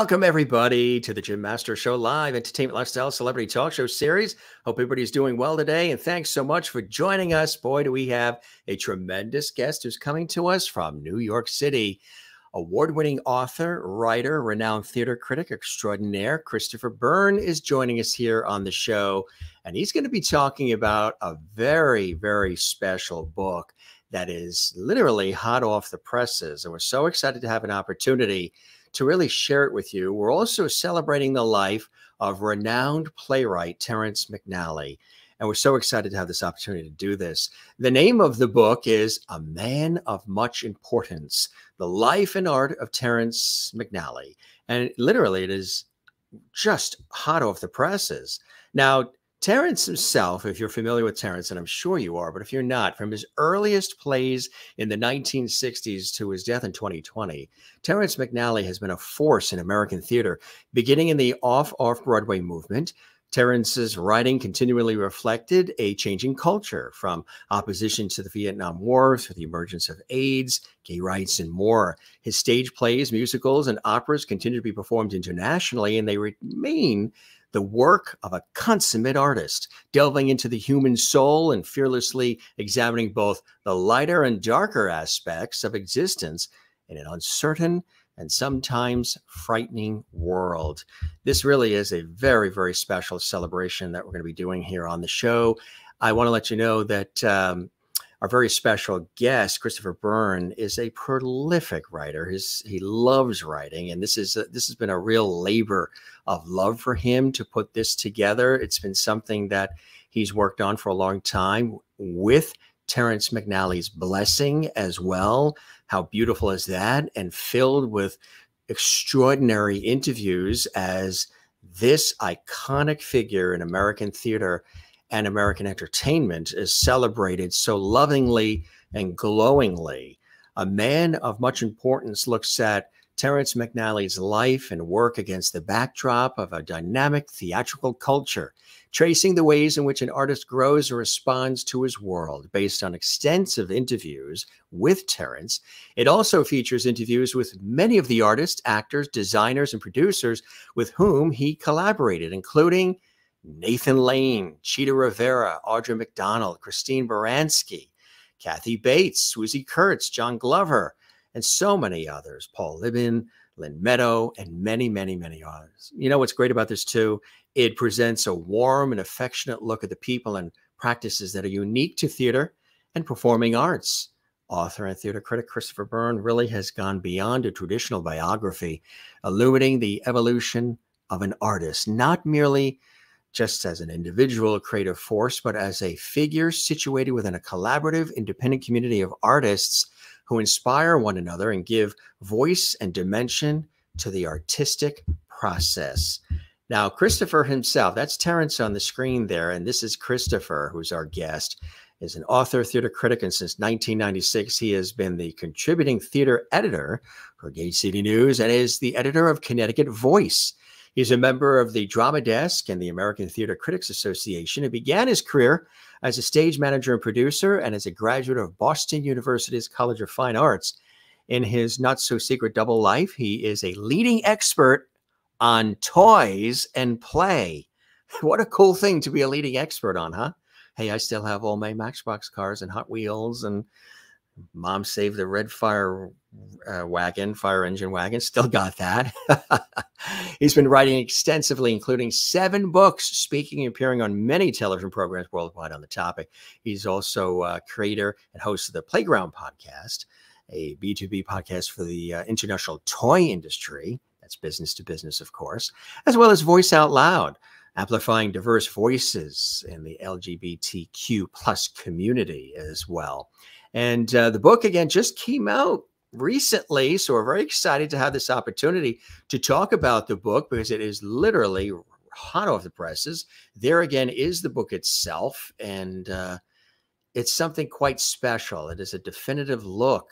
Welcome, everybody, to the Jim Masters Show Live Entertainment Lifestyle Celebrity Talk Show Series. Hope everybody's doing well today. And thanks so much for joining us. Boy, do we have a tremendous guest who's coming to us from New York City. Award winning author, writer, renowned theater critic extraordinaire, Christopher Byrne is joining us here on the show. And he's going to be talking about a very, very special book that is literally hot off the presses. And we're so excited to have an opportunity to really share it with you. We're also celebrating the life of renowned playwright Terrence McNally. And we're so excited to have this opportunity to do this. The name of the book is A Man of Much Importance The Life and Art of Terrence McNally. And literally, it is just hot off the presses. Now, Terrence himself, if you're familiar with Terrence, and I'm sure you are, but if you're not, from his earliest plays in the 1960s to his death in 2020, Terrence McNally has been a force in American theater, beginning in the off off Broadway movement. Terrence's writing continually reflected a changing culture from opposition to the Vietnam War through the emergence of AIDS, gay rights, and more. His stage plays, musicals, and operas continue to be performed internationally, and they remain the work of a consummate artist, delving into the human soul and fearlessly examining both the lighter and darker aspects of existence in an uncertain and sometimes frightening world. This really is a very, very special celebration that we're going to be doing here on the show. I want to let you know that um, our very special guest, Christopher Byrne, is a prolific writer. His, he loves writing, and this is a, this has been a real labor of love for him to put this together. It's been something that he's worked on for a long time with Terrence McNally's blessing as well. How beautiful is that? And filled with extraordinary interviews as this iconic figure in American theater and American entertainment is celebrated so lovingly and glowingly. A man of much importance looks at Terrence McNally's life and work against the backdrop of a dynamic theatrical culture, tracing the ways in which an artist grows or responds to his world based on extensive interviews with Terrence. It also features interviews with many of the artists, actors, designers, and producers with whom he collaborated, including Nathan Lane, Chita Rivera, Audra McDonald, Christine Baranski, Kathy Bates, Swoosie Kurtz, John Glover, and so many others, Paul Libin, Lynn Meadow, and many, many, many others. You know what's great about this too? It presents a warm and affectionate look at the people and practices that are unique to theater and performing arts. Author and theater critic Christopher Byrne really has gone beyond a traditional biography, illuminating the evolution of an artist, not merely just as an individual creative force, but as a figure situated within a collaborative, independent community of artists who inspire one another and give voice and dimension to the artistic process. Now, Christopher himself, that's Terrence on the screen there, and this is Christopher, who's our guest, is an author, theater critic, and since 1996, he has been the contributing theater editor for Gay City News and is the editor of Connecticut Voice. He's a member of the Drama Desk and the American Theater Critics Association and began his career as a stage manager and producer and as a graduate of Boston University's College of Fine Arts. In his not so secret double life, he is a leading expert on toys and play. What a cool thing to be a leading expert on, huh? Hey, I still have all my Matchbox cars and Hot Wheels and Mom saved the red fire uh, wagon, fire engine wagon. Still got that. He's been writing extensively, including seven books, speaking and appearing on many television programs worldwide on the topic. He's also a creator and host of the Playground podcast, a B2B podcast for the uh, international toy industry. That's business to business, of course, as well as Voice Out Loud, amplifying diverse voices in the LGBTQ plus community as well. And uh, the book, again, just came out recently. So we're very excited to have this opportunity to talk about the book because it is literally hot off the presses. There again is the book itself. And uh, it's something quite special. It is a definitive look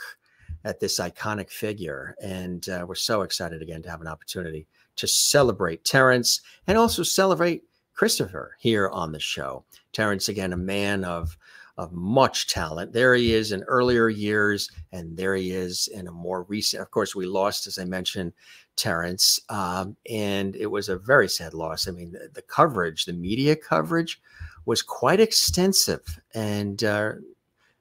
at this iconic figure. And uh, we're so excited again to have an opportunity to celebrate Terrence and also celebrate Christopher here on the show. Terrence, again, a man of of much talent. There he is in earlier years, and there he is in a more recent. Of course, we lost, as I mentioned, Terrence, um, and it was a very sad loss. I mean, the, the coverage, the media coverage, was quite extensive, and uh,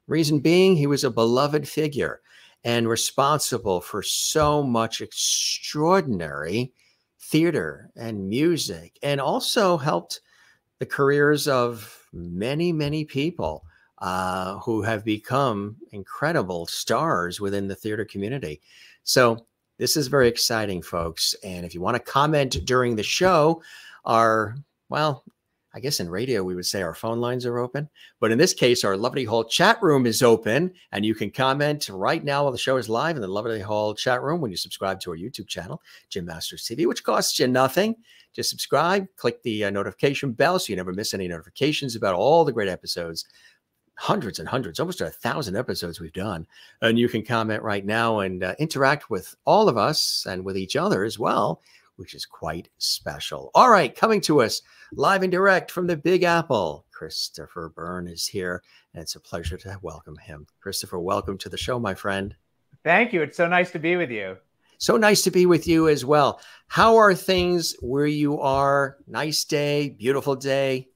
reason being, he was a beloved figure and responsible for so much extraordinary theater and music, and also helped the careers of many, many people uh, who have become incredible stars within the theater community. So this is very exciting, folks. And if you want to comment during the show, our, well, I guess in radio, we would say our phone lines are open. But in this case, our Loverty Hall chat room is open, and you can comment right now while the show is live in the Loverty Hall chat room when you subscribe to our YouTube channel, Jim Masters TV, which costs you nothing. Just subscribe, click the uh, notification bell so you never miss any notifications about all the great episodes hundreds and hundreds, almost a thousand episodes we've done. And you can comment right now and uh, interact with all of us and with each other as well, which is quite special. All right, coming to us live and direct from the Big Apple, Christopher Byrne is here, and it's a pleasure to welcome him. Christopher, welcome to the show, my friend. Thank you. It's so nice to be with you. So nice to be with you as well. How are things where you are? Nice day, beautiful day.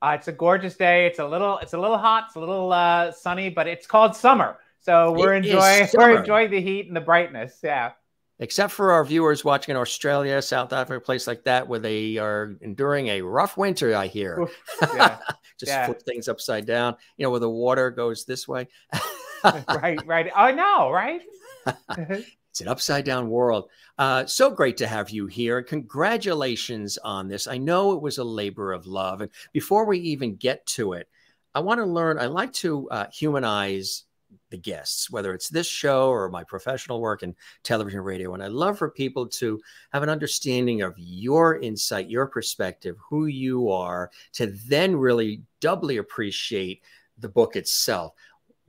Uh, it's a gorgeous day. It's a little it's a little hot. It's a little uh, sunny, but it's called summer. So we're it enjoying we're enjoying the heat and the brightness. Yeah. Except for our viewers watching in Australia, South Africa, a place like that, where they are enduring a rough winter, I hear. Yeah. Just yeah. flip things upside down. You know, where the water goes this way. right, right. I know, right? It's an upside down world. Uh, so great to have you here. Congratulations on this. I know it was a labor of love. And before we even get to it, I want to learn, I like to uh, humanize the guests, whether it's this show or my professional work in television, radio. And I love for people to have an understanding of your insight, your perspective, who you are, to then really doubly appreciate the book itself.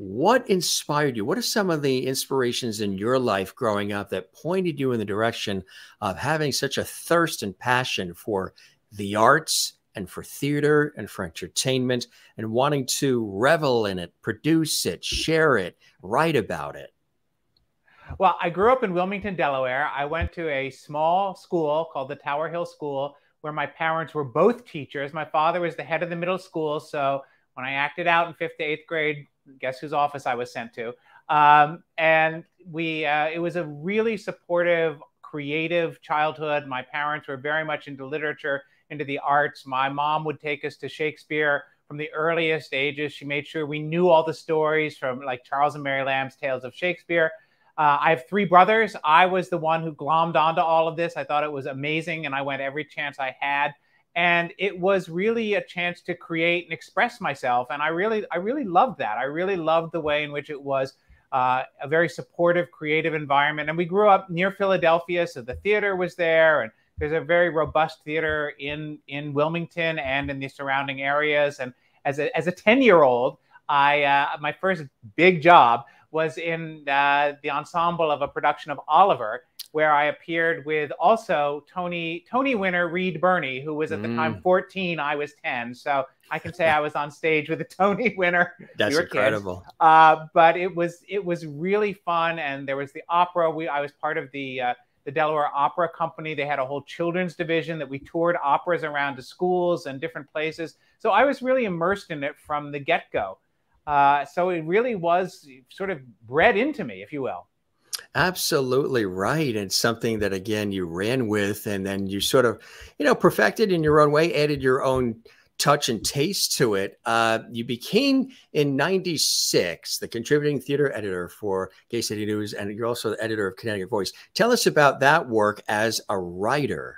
What inspired you? What are some of the inspirations in your life growing up that pointed you in the direction of having such a thirst and passion for the arts and for theater and for entertainment and wanting to revel in it, produce it, share it, write about it? Well, I grew up in Wilmington, Delaware. I went to a small school called the Tower Hill School where my parents were both teachers. My father was the head of the middle school. So when I acted out in fifth to eighth grade, guess whose office I was sent to. Um, and we, uh, it was a really supportive, creative childhood. My parents were very much into literature, into the arts. My mom would take us to Shakespeare from the earliest ages. She made sure we knew all the stories from like Charles and Mary Lamb's Tales of Shakespeare. Uh, I have three brothers. I was the one who glommed onto all of this. I thought it was amazing, and I went every chance I had and it was really a chance to create and express myself and i really i really loved that. I really loved the way in which it was uh, a very supportive creative environment and we grew up near philadelphia so the theater was there and there's a very robust theater in in wilmington and in the surrounding areas and as a, as a 10 year old i uh, my first big job was in uh, the ensemble of a production of oliver where I appeared with also Tony Tony winner Reed Birney, who was at the mm. time 14, I was 10. So I can say I was on stage with a Tony winner. That's we incredible. Uh, but it was it was really fun, and there was the opera. We I was part of the uh, the Delaware Opera Company. They had a whole children's division that we toured operas around to schools and different places. So I was really immersed in it from the get go. Uh, so it really was sort of bred into me, if you will. Absolutely right. And something that, again, you ran with and then you sort of, you know, perfected in your own way, added your own touch and taste to it. Uh, you became in 96 the contributing theater editor for Gay City News, and you're also the editor of Connecticut Voice. Tell us about that work as a writer.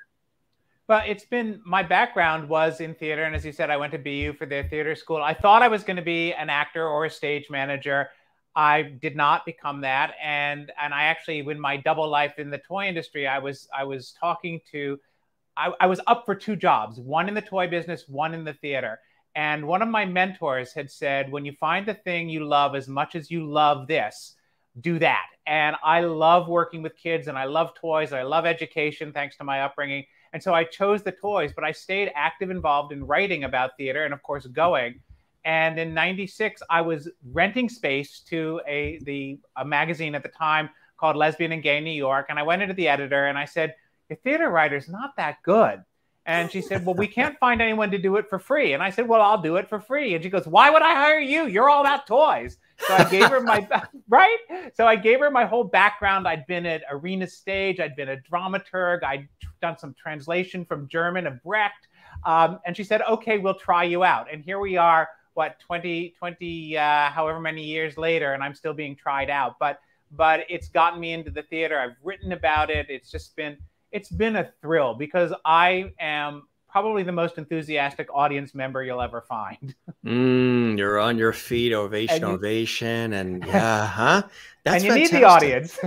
Well, it's been my background was in theater. And as you said, I went to BU for their theater school. I thought I was going to be an actor or a stage manager. I did not become that, and and I actually, in my double life in the toy industry, I was I was talking to, I, I was up for two jobs, one in the toy business, one in the theater. And one of my mentors had said, when you find the thing you love as much as you love this, do that. And I love working with kids, and I love toys, I love education, thanks to my upbringing. And so I chose the toys, but I stayed active, involved in writing about theater, and of course going And in '96, I was renting space to a the a magazine at the time called Lesbian and Gay New York, and I went into the editor and I said, "Your theater writer's not that good." And she said, Well, we can't find anyone to do it for free. And I said, Well, I'll do it for free. And she goes, Why would I hire you? You're all about toys. So I gave her my right. So I gave her my whole background. I'd been at Arena Stage, I'd been a dramaturg, I'd done some translation from German of Brecht. Um, and she said, Okay, we'll try you out. And here we are, what, 20, 20, uh, however many years later, and I'm still being tried out. But but it's gotten me into the theater. I've written about it. It's just been it's been a thrill because I am probably the most enthusiastic audience member you'll ever find. mm, you're on your feet, ovation, and you, ovation, and yeah, huh? That's and you fantastic. need the audience.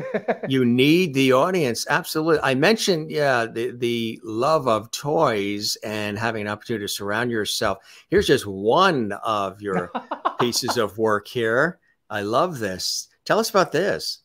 you need the audience, absolutely. I mentioned, yeah, the the love of toys and having an opportunity to surround yourself. Here's just one of your pieces of work here. I love this. Tell us about this.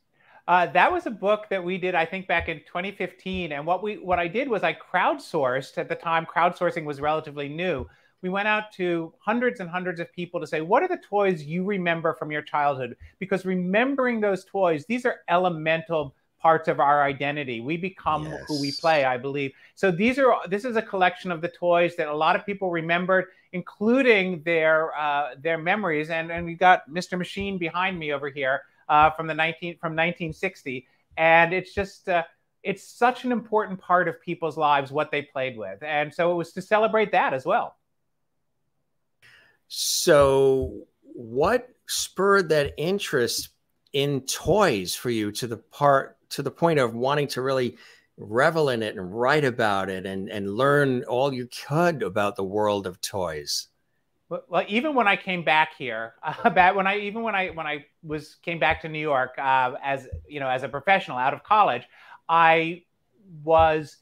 Uh, that was a book that we did, I think, back in 2015. And what we what I did was I crowdsourced at the time. Crowdsourcing was relatively new. We went out to hundreds and hundreds of people to say, what are the toys you remember from your childhood? Because remembering those toys, these are elemental parts of our identity. We become yes. who we play, I believe. So these are this is a collection of the toys that a lot of people remembered, including their uh, their memories. And and we got Mr. Machine behind me over here uh, from the 19 from 1960, and it's just uh, it's such an important part of people's lives what they played with, and so it was to celebrate that as well. So, what spurred that interest in toys for you to the part to the point of wanting to really revel in it and write about it and and learn all you could about the world of toys? well, even when I came back here, uh, back when I even when I when I was came back to New York uh, as you know as a professional out of college, I was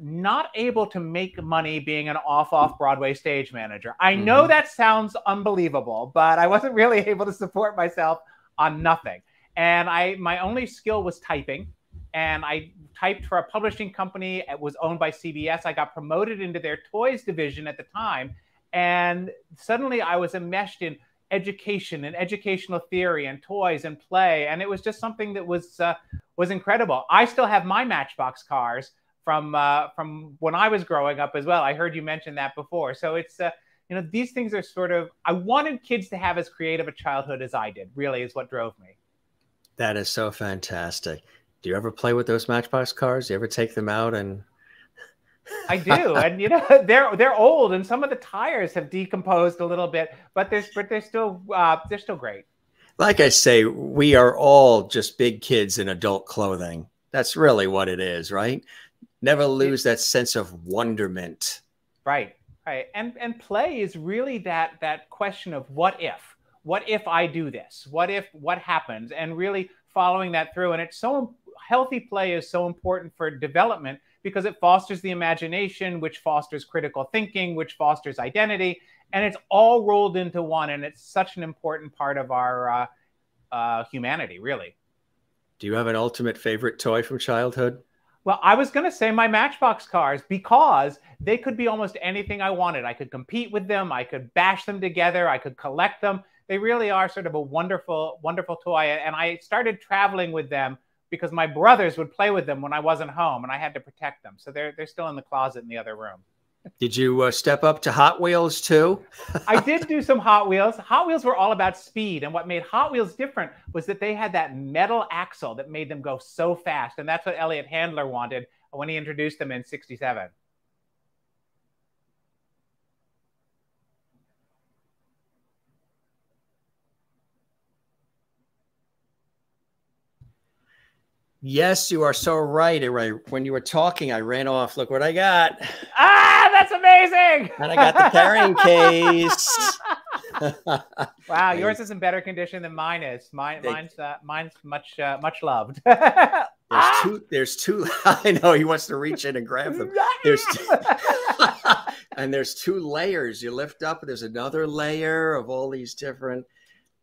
not able to make money being an off off Broadway stage manager. I mm-hmm. know that sounds unbelievable, but I wasn't really able to support myself on nothing. And I my only skill was typing, and I typed for a publishing company. It was owned by CBS. I got promoted into their toys division at the time and suddenly I was enmeshed in education and educational theory and toys and play, and it was just something that was uh, was incredible. I still have my Matchbox cars from uh, from when I was growing up as well. I heard you mention that before, so it's. Uh, you know, these things are sort of, I wanted kids to have as creative a childhood as I did, really, is what drove me. That is so fantastic. Do you ever play with those Matchbox cars? Do you ever take them out and I do, and you know they're they're old, and some of the tires have decomposed a little bit, but they're but they're still uh, they're still great. Like I say, we are all just big kids in adult clothing. That's really what it is, right? Never lose that sense of wonderment. Right, right, and and play is really that that question of what if, what if I do this, what if what happens, and really following that through. And it's so healthy play is so important for development because it fosters the imagination, which fosters critical thinking, which fosters identity, and it's all rolled into one. And it's such an important part of our uh, uh, humanity, really. Do you have an ultimate favorite toy from childhood? Well, I was going to say my Matchbox cars because they could be almost anything I wanted. I could compete with them, I could bash them together, I could collect them. They really are sort of a wonderful, wonderful toy. And I started traveling with them because my brothers would play with them when I wasn't home and I had to protect them. So they're they're still in the closet in the other room. Did you uh, step up to Hot Wheels too? I did do some Hot Wheels. Hot Wheels were all about speed, and what made Hot Wheels different was that they had that metal axle that made them go so fast, and that's what Elliott Handler wanted when he introduced them in '67. Yes, you are so right. When you were talking, I ran off. Look what I got. Ah, that's amazing. And I got the carrying case. wow, yours is in better condition than mine is. Mine, mine's, uh, mine's much, uh, much loved. there's ah! two. There's two. I know he wants to reach in and grab them. There's two, and there's two layers. You lift up, and there's another layer of all these different.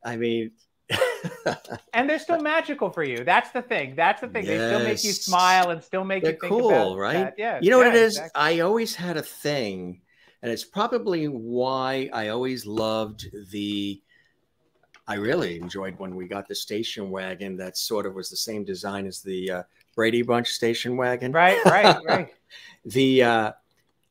I mean, and they're still magical for you. That's the thing. That's the thing. Yes. They still make you smile and still make they're you think cool, right? That. Yeah. You know yeah, what it is? Exactly. I always had a thing And it's probably why I always loved the. I really enjoyed when we got the station wagon that sort of was the same design as the uh, Brady Bunch station wagon. Right, right, right. the uh,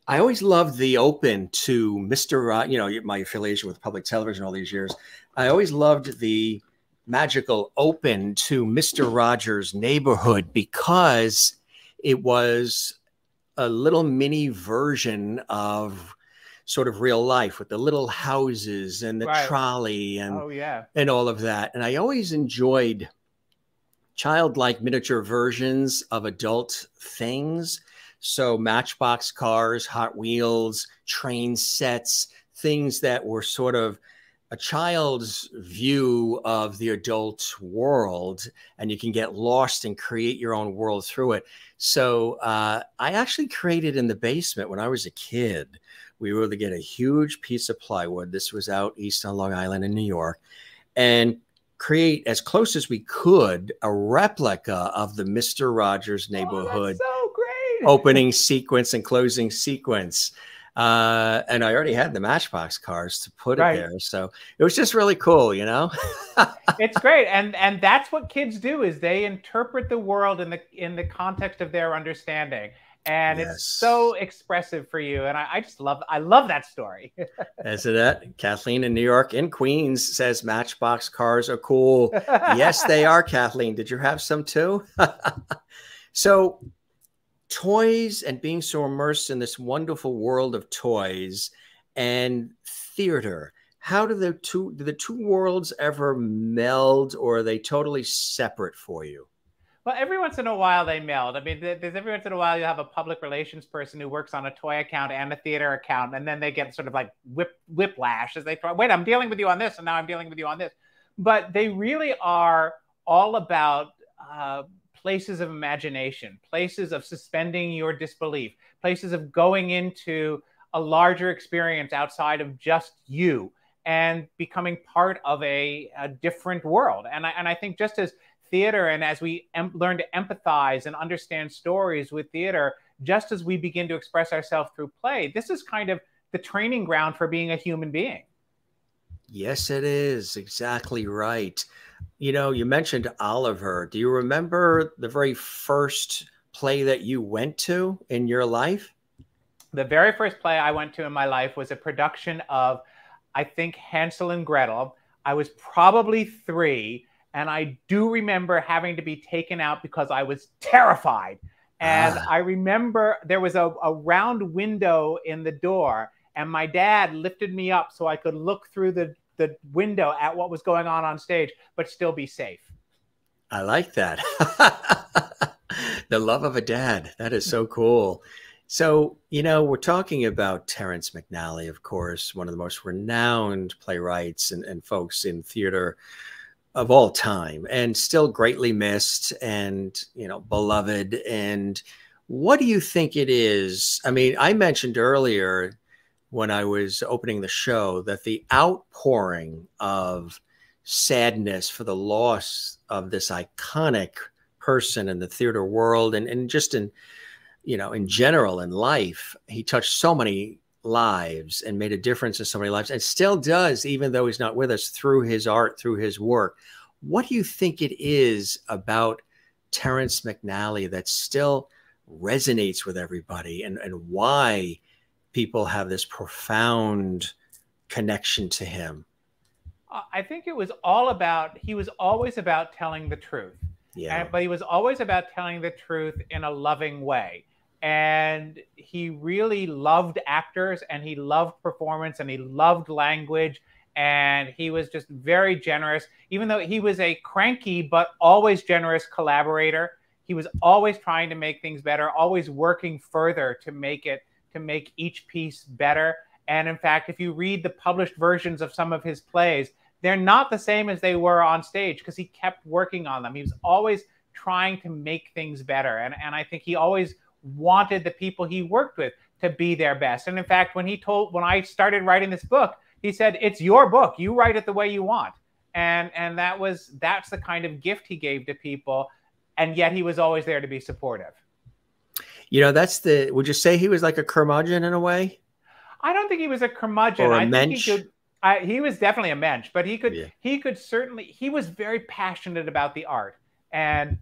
I always loved the open to Mr. you know, my affiliation with public television all these years. I always loved the magical open to Mr. Rogers' neighborhood because it was a little mini version of sort of real life with the little houses and the right. trolley and oh, yeah. and all of that. And I always enjoyed childlike miniature versions of adult things. So matchbox cars, Hot Wheels, train sets, things that were sort of a child's view of the adult world and you can get lost and create your own world through it. So uh, i actually created in the basement when i was a kid. We were able to get a huge piece of plywood. This was out east on long island in new york and create as close as we could a replica of the mr rogers oh, neighborhood oh, opening sequence and closing sequence uh, and I already had the Matchbox cars to put right. it there, so it was just really cool, you know. it's great, and and that's what kids do is they interpret the world in the in the context of their understanding, and yes. it's so expressive for you. And I, I just love I love that story. Is it it? Kathleen in New York in Queens says Matchbox cars are cool. yes, they are. Kathleen, did you have some too? so toys and being so immersed in this wonderful world of toys and theater how do the two do the two worlds ever meld or are they totally separate for you? Well every once in a while they meld. I mean there's every once in a while you have a public relations person who works on a toy account and a theater account and then they get sort of like whip whiplash as they try wait i'm dealing with you on this and now i'm dealing with you on this. But they really are all about uh, places of imagination, places of suspending your disbelief, places of going into a larger experience outside of just you and becoming part of a, a different world. And I, and I think just as theater and as we em- learn to empathize and understand stories with theater, just as we begin to express ourselves through play, this is kind of the training ground for being a human being. Yes, it is. Exactly right. You know, you mentioned Oliver. Do you remember the very first play that you went to in your life? The very first play I went to in my life was a production of, I think, Hansel and Gretel. I was probably three, and I do remember having to be taken out because I was terrified. And ah. I remember there was a, a round window in the door, and my dad lifted me up so I could look through the the window at what was going on on stage, but still be safe. I like that. the love of a dad. That is so cool. So, you know, we're talking about Terrence McNally, of course, one of the most renowned playwrights and, and folks in theater of all time, and still greatly missed and, you know, beloved. And what do you think it is? I mean, I mentioned earlier when I was opening the show that the outpouring of sadness for the loss of this iconic person in the theater world and, and just in you know in general in life he touched so many lives and made a difference in so many lives and still does even though he's not with us through his art through his work. What do you think it is about terrence mcnally that still resonates with everybody and, and why people have this profound connection to him? I think it was all about, he was always about telling the truth. Yeah. And, but he was always about telling the truth in a loving way. And he really loved actors and he loved performance and he loved language. And he was just very generous, even though he was a cranky but always generous collaborator. He was always trying to make things better, always working further to make it to make each piece better. And in fact, if you read the published versions of some of his plays, they're not the same as they were on stage because he kept working on them. He was always trying to make things better. And, and I think he always wanted the people he worked with to be their best. And in fact, when he told, when I started writing this book, he said, it's your book. You write it the way you want. And, and that was, that's the kind of gift he gave to people. And yet he was always there to be supportive. You know, that's the. Would you say he was like a curmudgeon in a way? I don't think he was a curmudgeon. Or a I mensch? think he could. I, he was definitely a mensch, but he could Yeah. he could certainly he was very passionate about the art. And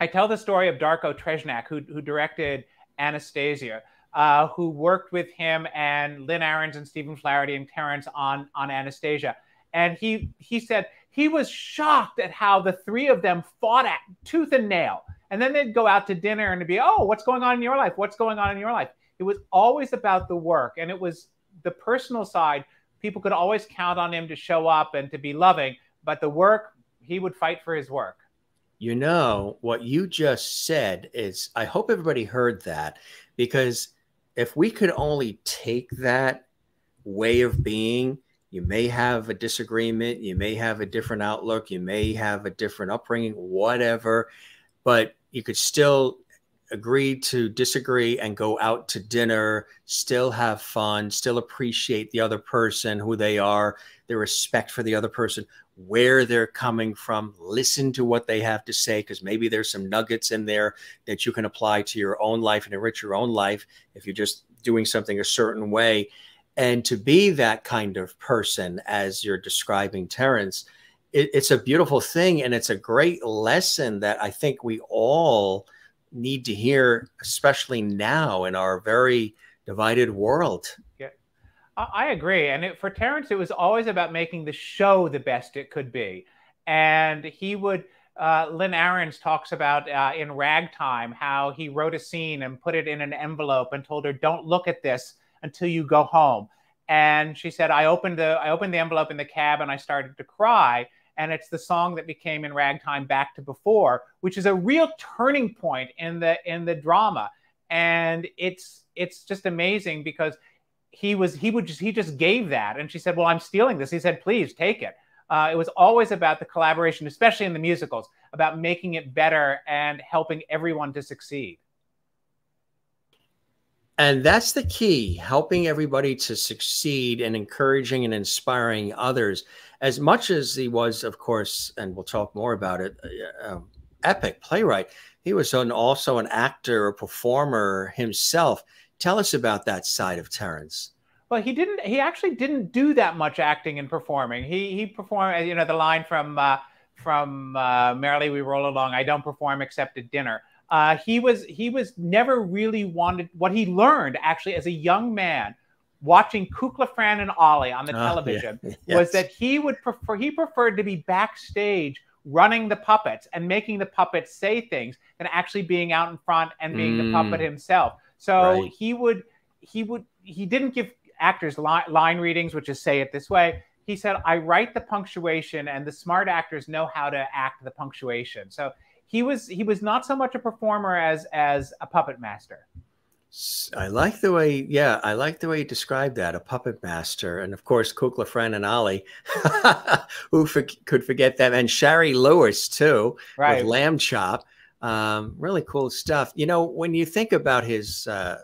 I tell the story of Darko Tresnjak, who who directed Anastasia, uh, who worked with him and Lynn Ahrens and Stephen Flaherty and Terrence on on Anastasia. And he he said he was shocked at how the three of them fought at tooth and nail. And then they'd go out to dinner and it'd be, oh, what's going on in your life? What's going on in your life? It was always about the work, and it was the personal side. People could always count on him to show up and to be loving, but the work, he would fight for his work. You know, what you just said is, I hope everybody heard that because if we could only take that way of being, you may have a disagreement, you may have a different outlook, you may have a different upbringing, whatever, but you could still agree to disagree and go out to dinner, still have fun, still appreciate the other person, who they are, their respect for the other person, where they're coming from, listen to what they have to say, because maybe there's some nuggets in there that you can apply to your own life and enrich your own life if you're just doing something a certain way. And to be that kind of person, as you're describing, Terrence, it, it's a beautiful thing. And it's a great lesson that I think we all need to hear, especially now in our very divided world. I I agree. And it, for Terrence, it was always about making the show the best it could be. And he would, uh, Lynn Ahrens talks about uh, in Ragtime how he wrote a scene and put it in an envelope and told her, don't look at this until you go home. And she said, I opened the, I opened the envelope in the cab and I started to cry. And it's the song that became in Ragtime Back to Before, which is a real turning point in the, in the drama. And it's, it's just amazing because he was he would just he just gave that and she said well i'm stealing this he said please take it uh, it was always about the collaboration especially in the musicals about making it better and helping everyone to succeed And that's the key helping everybody to succeed and encouraging and inspiring others. As much as he was, of course, and we'll talk more about it, uh, um, epic playwright, he was an, also an actor, a performer himself. Tell us about that side of Terrence. well he didn't he actually didn't do that much acting and performing he he performed you know the line from uh, from uh, merrily we roll along i don't perform except at dinner uh, he was he was never really wanted what he learned actually as a young man watching Kukla Fran and Ollie on the Ah, yeah. television was that he would prefer he preferred to be backstage running the puppets and making the puppets say things than actually being out in front and being the Mm. puppet himself. So Right. he would he would he didn't give actors line, line readings, which is say it this way. He said, "I write the punctuation, and the smart actors know how to act the punctuation." So he was he was not so much a performer as as a puppet master. I like the way, yeah, I like the way you described that, a puppet master. And of course, Kukla, Fran, and Ollie, who for, could forget them, and Shari Lewis, too, Right. with Lamb Chop. Um, really cool stuff. You know, when you think about his uh,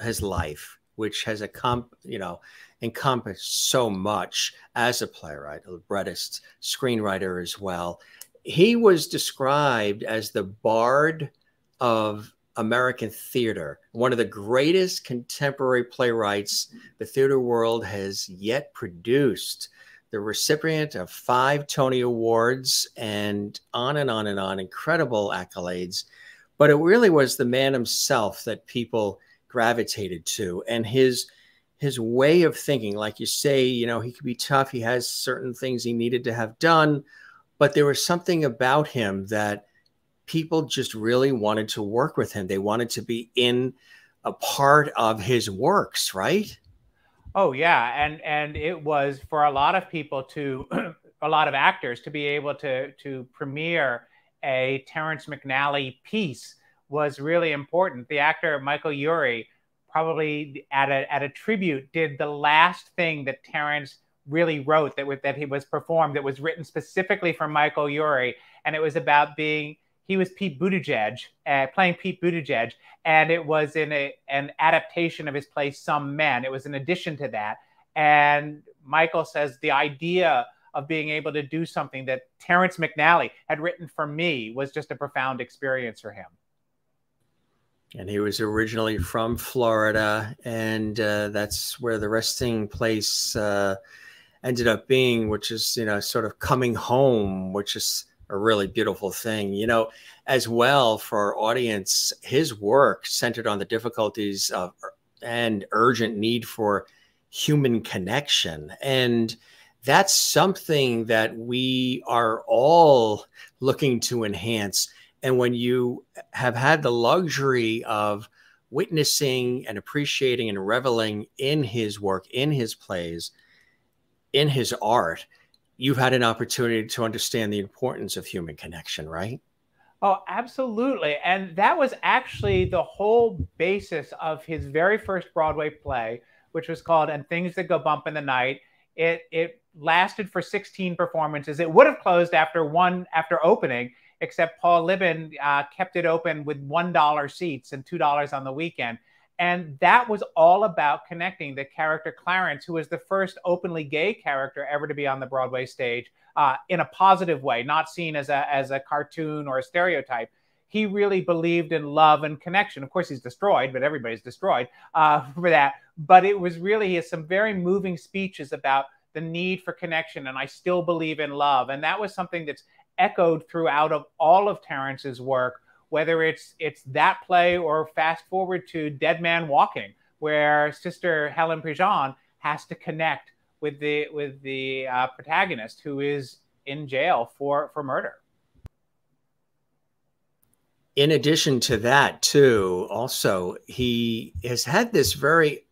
his life, which has a comp, you know, encompassed so much as a playwright, a librettist, screenwriter as well. He was described as the bard of American theater, one of the greatest contemporary playwrights the theater world has yet produced. The recipient of five Tony Awards and on and on and on, incredible accolades. But it really was the man himself that people gravitated to and his his way of thinking like you say you know he could be tough he has certain things he needed to have done but there was something about him that people just really wanted to work with him they wanted to be in a part of his works right Oh yeah, and and it was for a lot of people to, a lot of actors to be able to to premiere a Terrence McNally piece was really important. The actor Michael Urie probably at a at a tribute did the last thing that Terrence really wrote that was, that he was performed that was written specifically for Michael Urie, and it was about being he was Pete Buttigieg uh, playing Pete Buttigieg, and it was in a an adaptation of his play Some Men. It was an addition to that, and Michael says the idea of being able to do something that Terrence McNally had written for me was just a profound experience for him. And he was originally from Florida, and uh, that's where the resting place uh, ended up being, which is, you know, sort of coming home, which is a really beautiful thing. You know, as well for our audience, his work centered on the difficulties of and urgent need for human connection. And that's something that we are all looking to enhance. And when you have had the luxury of witnessing and appreciating and reveling in his work, in his plays, in his art, you've had an opportunity to understand the importance of human connection, right? Oh, absolutely. And that was actually the whole basis of his very first Broadway play, which was called And Things That Go Bump in the Night. It it lasted for 16 performances. It would have closed after one after opening, except Paul Libin uh, kept it open with one dollar seats and two dollars on the weekend. And that was all about connecting the character Clarence, who was the first openly gay character ever to be on the Broadway stage, uh, in a positive way, not seen as a as a cartoon or a stereotype he really believed in love and connection. Of course, he's destroyed, but everybody's destroyed uh, for that. But it was really he has some very moving speeches about the need for connection, and I still believe in love. And that was something that's echoed throughout of all of Terrence's work, whether it's it's that play or fast forward to Dead Man Walking, where Sister Helen Prejean has to connect with the with the uh, protagonist who is in jail for for murder. In addition to that, too, also, he has had this very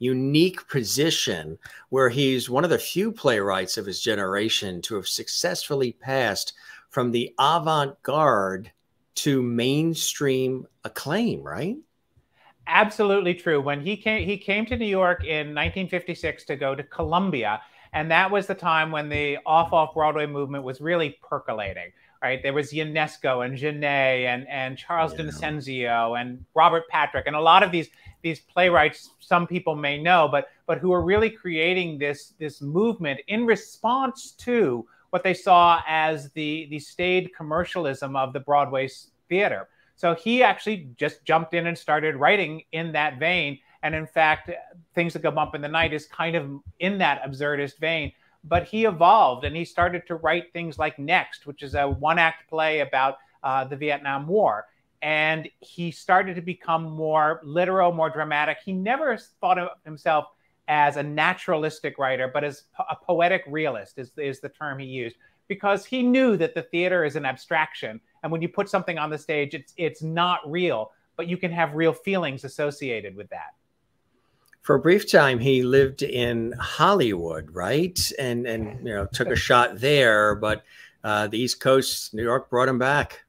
unique position where he's one of the few playwrights of his generation to have successfully passed from the avant garde to mainstream acclaim, right? Absolutely true. When he came, he came to New York in 1956 to go to Columbia, and that was the time when the off-off Broadway movement was really percolating right? There was Ionesco and Genet and and Charles yeah. Dizenzo and Robert Patrick and a lot of these these playwrights some people may know, but but who are really creating this this movement in response to what they saw as the the staid commercialism of the Broadway theater. So he actually just jumped in and started writing in that vein. And in fact, things that go bump in the night is kind of in that absurdist vein but he evolved and he started to write things like Next, which is a one act play about uh, the Vietnam War. And he started to become more literal, more dramatic. He never thought of himself as a naturalistic writer, but as a poetic realist, is, is the term he used, because he knew that the theater is an abstraction. And when you put something on the stage, it's, it's not real, but you can have real feelings associated with that for a brief time he lived in Hollywood, right? And and you know took a shot there, but uh, the East Coast, New York, brought him back.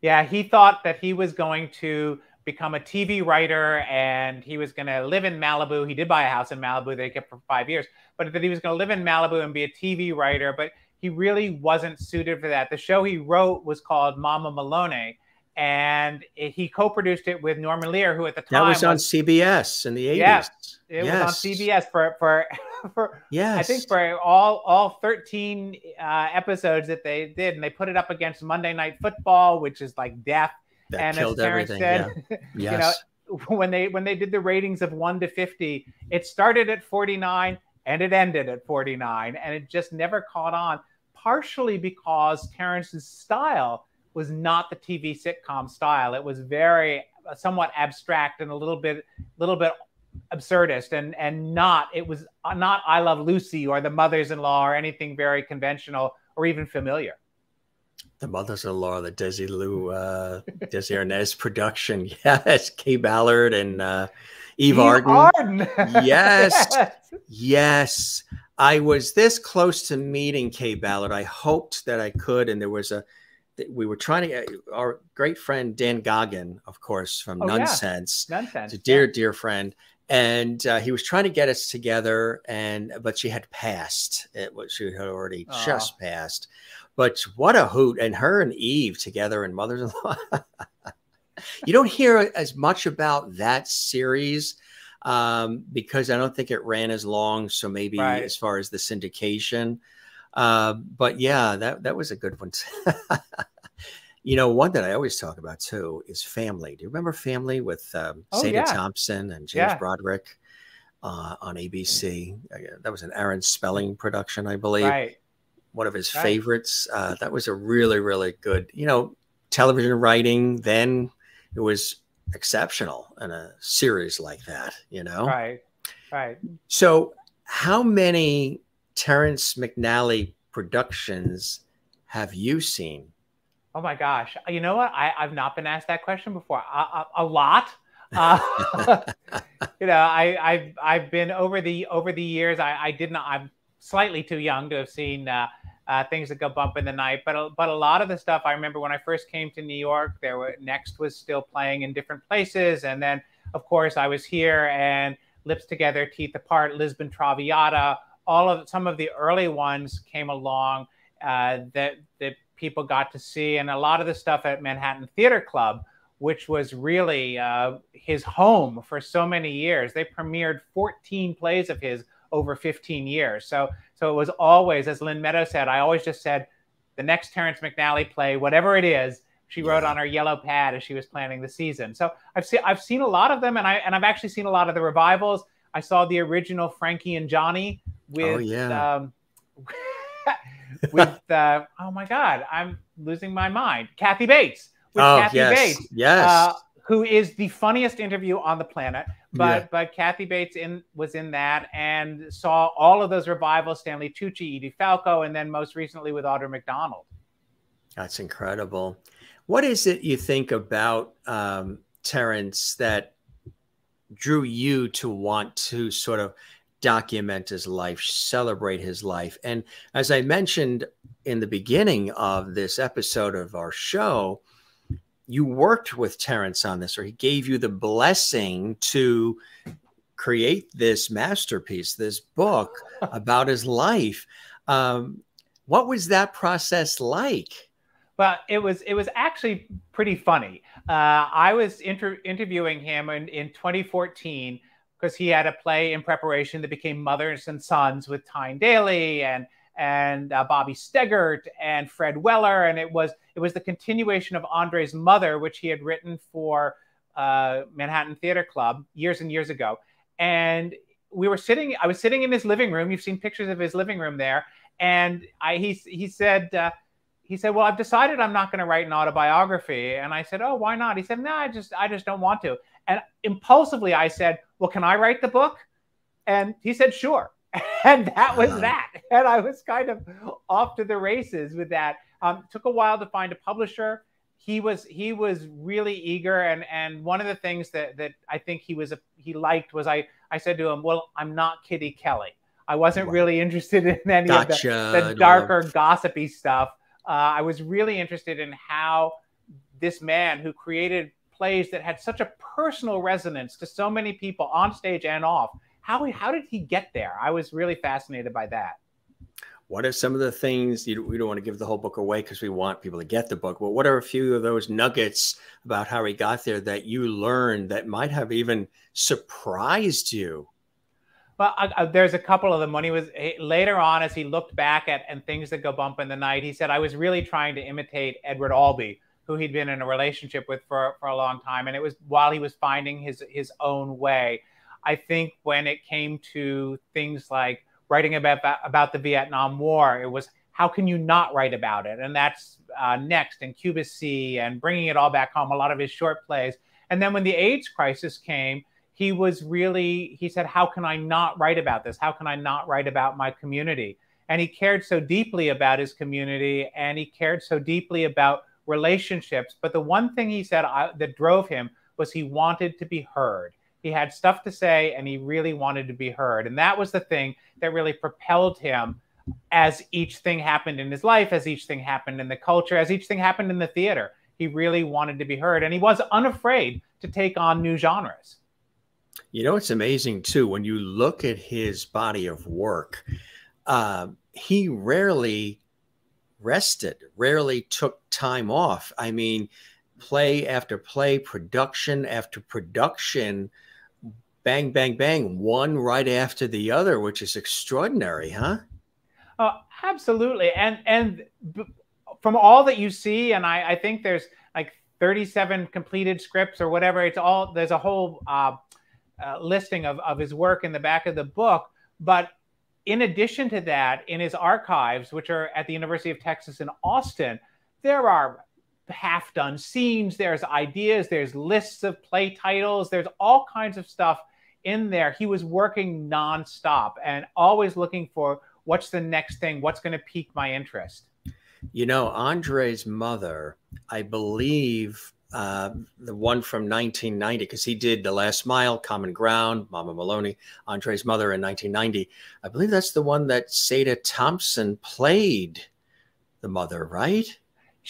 Yeah, he thought that he was going to become a TV writer and he was going to live in Malibu. He did buy a house in Malibu that he kept for five years, but that he was going to live in Malibu and be a TV writer. But he really wasn't suited for that. The show he wrote was called Mama Malone and it, he co-produced it with Norman Lear, who at the time that was on was, CBS in the eighties. Yeah, it yes. was on CBS for for for yes. I think for all all thirteen uh, episodes that they did, and they put it up against Monday Night Football, which is like death. That and killed everything. Said, yeah. yes. you know, when they when they did the ratings of one to fifty, it started at forty nine and it ended at forty nine, and it just never caught on. Partially because Terrence's style was not the TV sitcom style. It was very uh, somewhat abstract and a little bit little bit absurdist and and not it was uh, not I Love Lucy or The Mothers-in-Law or anything very conventional or even familiar. The Mothers-in-Law, the Desilu uh, Desi Arnaz production, yes, Kaye Ballard and uh, Eve, Eve Arden. Arden. yes, yes. I was this close to meeting Kaye Ballard. I hoped that I could, and there was a we were trying to get our great friend Dan Goggin, of course, from oh, Nunsense. Yeah. Nunsense. a dear, yeah. dear friend. And uh, he was trying to get us together, and but she had passed. It was she had already oh. just passed. But what a hoot! And her and Eve together and Mothers-in-Law. you don't hear as much about that series um, because I don't think it ran as long. So maybe right. as far as the syndication, uh, but yeah, that that was a good one. You know, one that I always talk about too is Family. Do you remember Family with um, oh, Sada yeah. Thompson and James yeah. Broderick uh, on ABC? Uh, that was an Aaron Spelling production, I believe. Right. One of his right. favorites. Uh, that was a really, really good, you know, television writing. Then it was exceptional in a series like that, you know? Right. Right. So, how many Terrence McNally productions have you seen? Oh my gosh! You know what? I, I've not been asked that question before. A, lot. Uh, you know, I, I've I've been over the over the years. I, I did not. I'm slightly too young to have seen uh, uh, things that go bump in the night. But but a lot of the stuff I remember when I first came to New York. There were Next was still playing in different places, and then of course I was here and Lips Together, Teeth Apart, Lisbon Traviata. All of some of the early ones came along uh, that that people got to see, and a lot of the stuff at Manhattan Theater Club, which was really uh, his home for so many years. They premiered 14 plays of his over 15 years. So so it was always, as Lynne Meadow said, I always just said the next Terrence McNally play, whatever it is, she wrote on her yellow pad as she was planning the season. So I've seen I've seen a lot of them, and I and I've actually seen a lot of the revivals. I saw the original Frankie and Johnny with oh, yeah. um, with uh, oh my god, I'm losing my mind. Kathy Bates with oh, Kathy yes. Bates, yes, uh, who is the funniest interview on the planet. But yeah. but Kathy Bates in was in that and saw all of those revivals: Stanley Tucci, Edie Falco, and then most recently with Audra McDonald. That's incredible. What is it you think about um, Terrence that drew you to want to sort of document his life, celebrate his life. And as I mentioned in the beginning of this episode of our show, you worked with Terrence on this, or he gave you the blessing to create this masterpiece, this book about his life. Um, what was that process like? Well, it was it was actually pretty funny. Uh, I was inter interviewing him in, in 2014 because he had a play in preparation that became Mothers and Sons with Tyne Daly and and uh, Bobby Steggert and Fred Weller, and it was it was the continuation of Andre's Mother, which he had written for uh, Manhattan Theater Club years and years ago. And we were sitting, I was sitting in his living room. You've seen pictures of his living room there, and I he he said. Uh, he said, "Well, I've decided I'm not going to write an autobiography." And I said, "Oh, why not?" He said, "No, I just I just don't want to." And impulsively, I said, Well, can I write the book? And he said, Sure. And that was that. And I was kind of off to the races with that. Um, took a while to find a publisher. He was he was really eager, and and one of the things that that I think he was a, he liked was I I said to him, well, I'm not Kitty Kelley. I wasn't wow. really interested in any gotcha. of the, the darker gossipy stuff. Uh, I was really interested in how this man who created plays that had such a personal resonance to so many people on stage and off. How, how did he get there? I was really fascinated by that. What are some of the things you, we don't want to give the whole book away because we want people to get the book? But what are a few of those nuggets about how he got there that you learned that might have even surprised you? Well, uh, there's a couple of them. When he was later on, as he looked back at and things that go bump in the night, he said, "I was really trying to imitate Edward Albee, who he'd been in a relationship with for, for a long time. And it was while he was finding his, his own way. I think when it came to things like writing about, about the Vietnam War, it was how can you not write about it? And that's uh, next and Cuba Si and bringing it all back home, a lot of his short plays. And then when the AIDS crisis came, he was really, he said, how can I not write about this? How can I not write about my community? And he cared so deeply about his community and he cared so deeply about relationships. But the one thing he said I, that drove him was he wanted to be heard. He had stuff to say and he really wanted to be heard. And that was the thing that really propelled him as each thing happened in his life, as each thing happened in the culture, as each thing happened in the theater. He really wanted to be heard and he was unafraid to take on new genres. You know, it's amazing too when you look at his body of work. Uh, he rarely rested, rarely took time off. I mean, play after play, production after production, bang, bang, bang, one right after the other, which is extraordinary, huh? Oh, absolutely. And and from all that you see, and I, I think there's like 37 completed scripts or whatever. It's all there's a whole uh, uh, listing of, of his work in the back of the book. But in addition to that, in his archives, which are at the University of Texas in Austin, there are half done scenes, there's ideas, there's lists of play titles, there's all kinds of stuff in there. He was working nonstop and always looking for what's the next thing, what's going to pique my interest. You know, Andre's mother, I believe, uh, the one from 1990, because he did The Last Mile, Common Ground, Mama Malone, Andre's mother in 1990. I believe that's the one that Sada Thompson played the mother, right?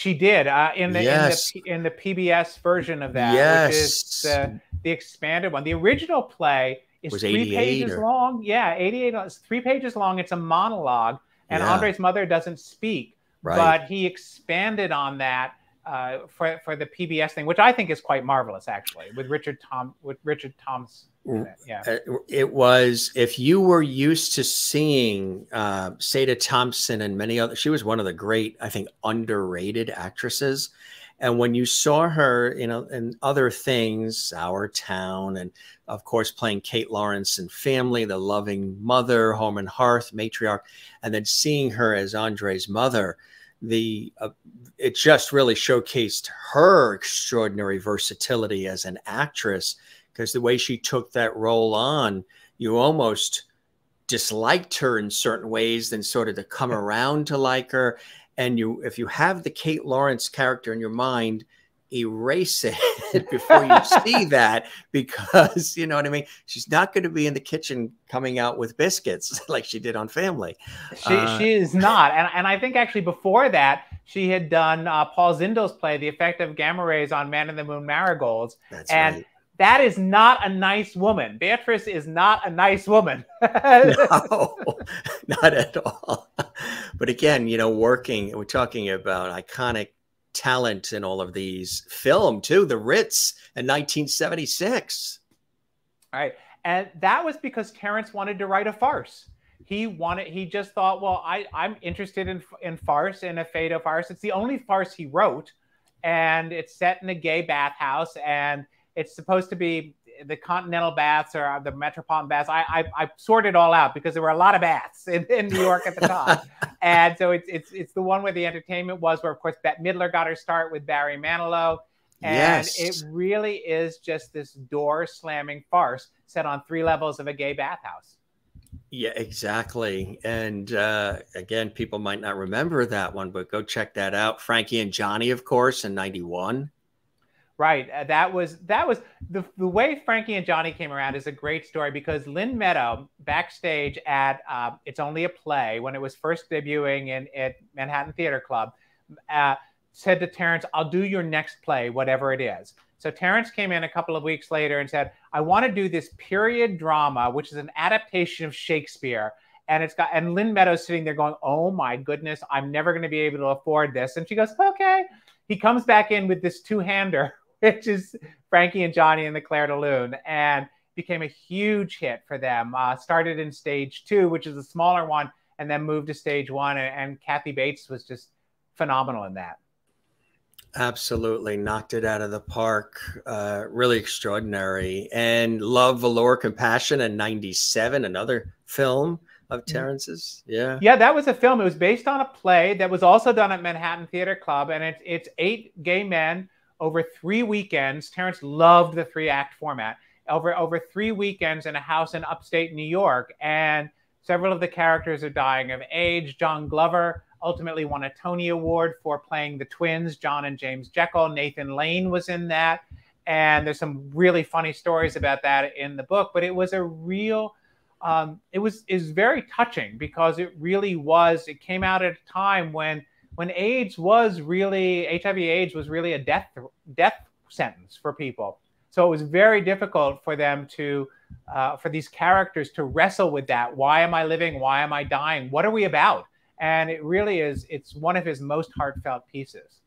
She did uh, in the yes. in the in the PBS version of that, yes. which is the, the expanded one. The original play is three pages or... long. Yeah, 88. It's three pages long. It's a monologue, and yeah. Andre's mother doesn't speak. Right. But he expanded on that uh, for for the PBS thing, which I think is quite marvelous, actually, with Richard Tom with Richard Thomas. It. Yeah, uh, it was. If you were used to seeing uh, Sada Thompson and many other, she was one of the great, I think, underrated actresses. And when you saw her, you know, in other things, Our Town, and of course playing Kate Lawrence and Family, the loving mother, Home and Hearth, matriarch, and then seeing her as Andre's mother, the uh, it just really showcased her extraordinary versatility as an actress because the way she took that role on, you almost disliked her in certain ways, then sort of to come around to like her and you if you have the Kate Lawrence character in your mind, erase it before you see that because you know what I mean. She's not going to be in the kitchen coming out with biscuits like she did on Family. She uh, she is not, and and I think actually before that she had done uh, Paul Zindel's play, The Effect of Gamma Rays on Man in the Moon Marigolds, That's and. Right. That is not a nice woman. Beatrice is not a nice woman. no, not at all. But again, you know, working, we're talking about iconic talent in all of these film too. The Ritz in 1976. All right. And that was because Terrence wanted to write a farce. He wanted, he just thought, well, I, I'm interested in, in farce and a Feydeau farce. It's the only farce he wrote. And it's set in a gay bathhouse. And it's supposed to be the continental baths or the metropolitan baths. I, I, I sorted it all out because there were a lot of baths in, in New York at the time, and so it's it's it's the one where the entertainment was. Where of course Bette Midler got her start with Barry Manilow, and yes. it really is just this door slamming farce set on three levels of a gay bathhouse. Yeah, exactly. And uh, again, people might not remember that one, but go check that out. Frankie and Johnny, of course, in '91. Right. Uh, that was that was the the way Frankie and Johnny came around is a great story because Lynne Meadow backstage at uh, It's Only a Play when it was first debuting in at Manhattan Theater Club uh, said to Terrence, "I'll do your next play, whatever it is." So Terrence came in a couple of weeks later and said, "I want to do this period drama, which is an adaptation of Shakespeare." And it's got and Lynne Meadows sitting there going, "Oh my goodness, I'm never going to be able to afford this." And she goes, "Okay." He comes back in with this two-hander which is Frankie and Johnny and the Clair de Lune, and became a huge hit for them. Uh, started in stage two, which is a smaller one, and then moved to stage one. And, and Kathy Bates was just phenomenal in that. Absolutely knocked it out of the park. Uh, really extraordinary. And Love, Valor, Compassion in 97, another film of mm-hmm. Terrence's. Yeah. Yeah, that was a film. It was based on a play that was also done at Manhattan Theater Club. And it's, it's eight gay men over three weekends. Terrence loved the three act format. Over over three weekends in a house in upstate New York, and several of the characters are dying of age. John Glover ultimately won a Tony Award for playing the twins, John and James Jeckyll. Nathan Lane was in that, and there's some really funny stories about that in the book. But it was a real um, it was is very touching because it really was. It came out at a time when when AIDS was really HIV AIDS was really a death death sentence for people. So it was very difficult for them to uh, for these characters to wrestle with that. Why am I living? Why am I dying? What are we about? And it really is. It's one of his most heartfelt pieces.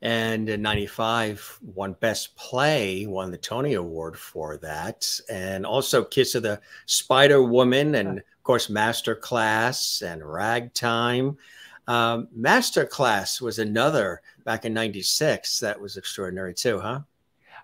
And in 95, won Best Play, won the Tony Award for that. And also Kiss of the Spider Woman, and of course, Master Class and Ragtime. Um, Masterclass was another back in 96 that was extraordinary too, huh?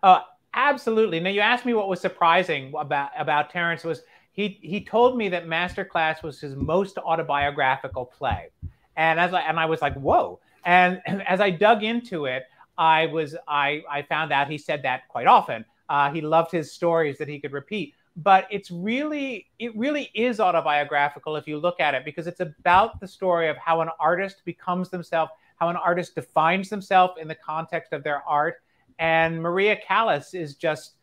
Uh, absolutely. Now, you asked me what was surprising about, about Terrence was he, he told me that Masterclass was his most autobiographical play. And as I, and I was like, whoa. And as I dug into it, I was I I found out he said that quite often. Uh, he loved his stories that he could repeat but it's really it really is autobiographical if you look at it because it's about the story of how an artist becomes themselves how an artist defines themselves in the context of their art and maria callas is just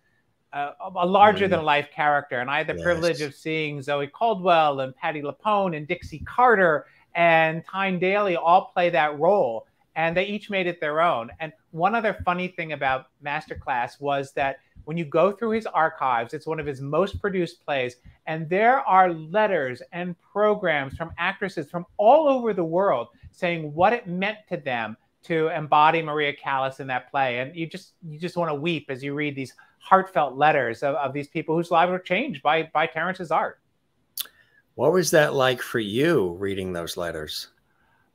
a, a larger mm. than life character and i had the yes. privilege of seeing zoe caldwell and patti lupone and dixie carter and tyne daly all play that role and they each made it their own and one other funny thing about masterclass was that when you go through his archives, it's one of his most produced plays. And there are letters and programs from actresses from all over the world saying what it meant to them to embody Maria Callas in that play. And you just you just want to weep as you read these heartfelt letters of, of these people whose lives were changed by by Terrence's art. What was that like for you reading those letters?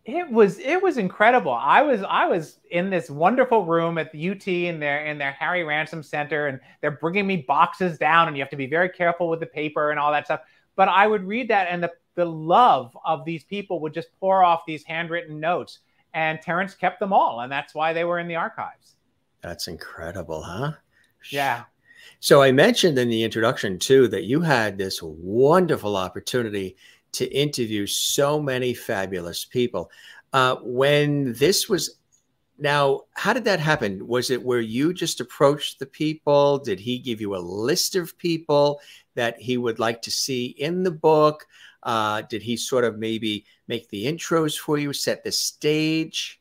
It was it was incredible. I was I was in this wonderful room at the UT in their in their Harry Ransom Center, and they're bringing me boxes down, and you have to be very careful with the paper and all that stuff. But I would read that, and the the love of these people would just pour off these handwritten notes, and Terrence kept them all, and that's why they were in the archives. That's incredible, huh? Yeah. So I mentioned in the introduction too that you had this wonderful opportunity to interview so many fabulous people. Uh, when this was now, how did that happen? Was it where you just approached the people? Did he give you a list of people that he would like to see in the book? Uh, did he sort of maybe make the intros for you, set the stage?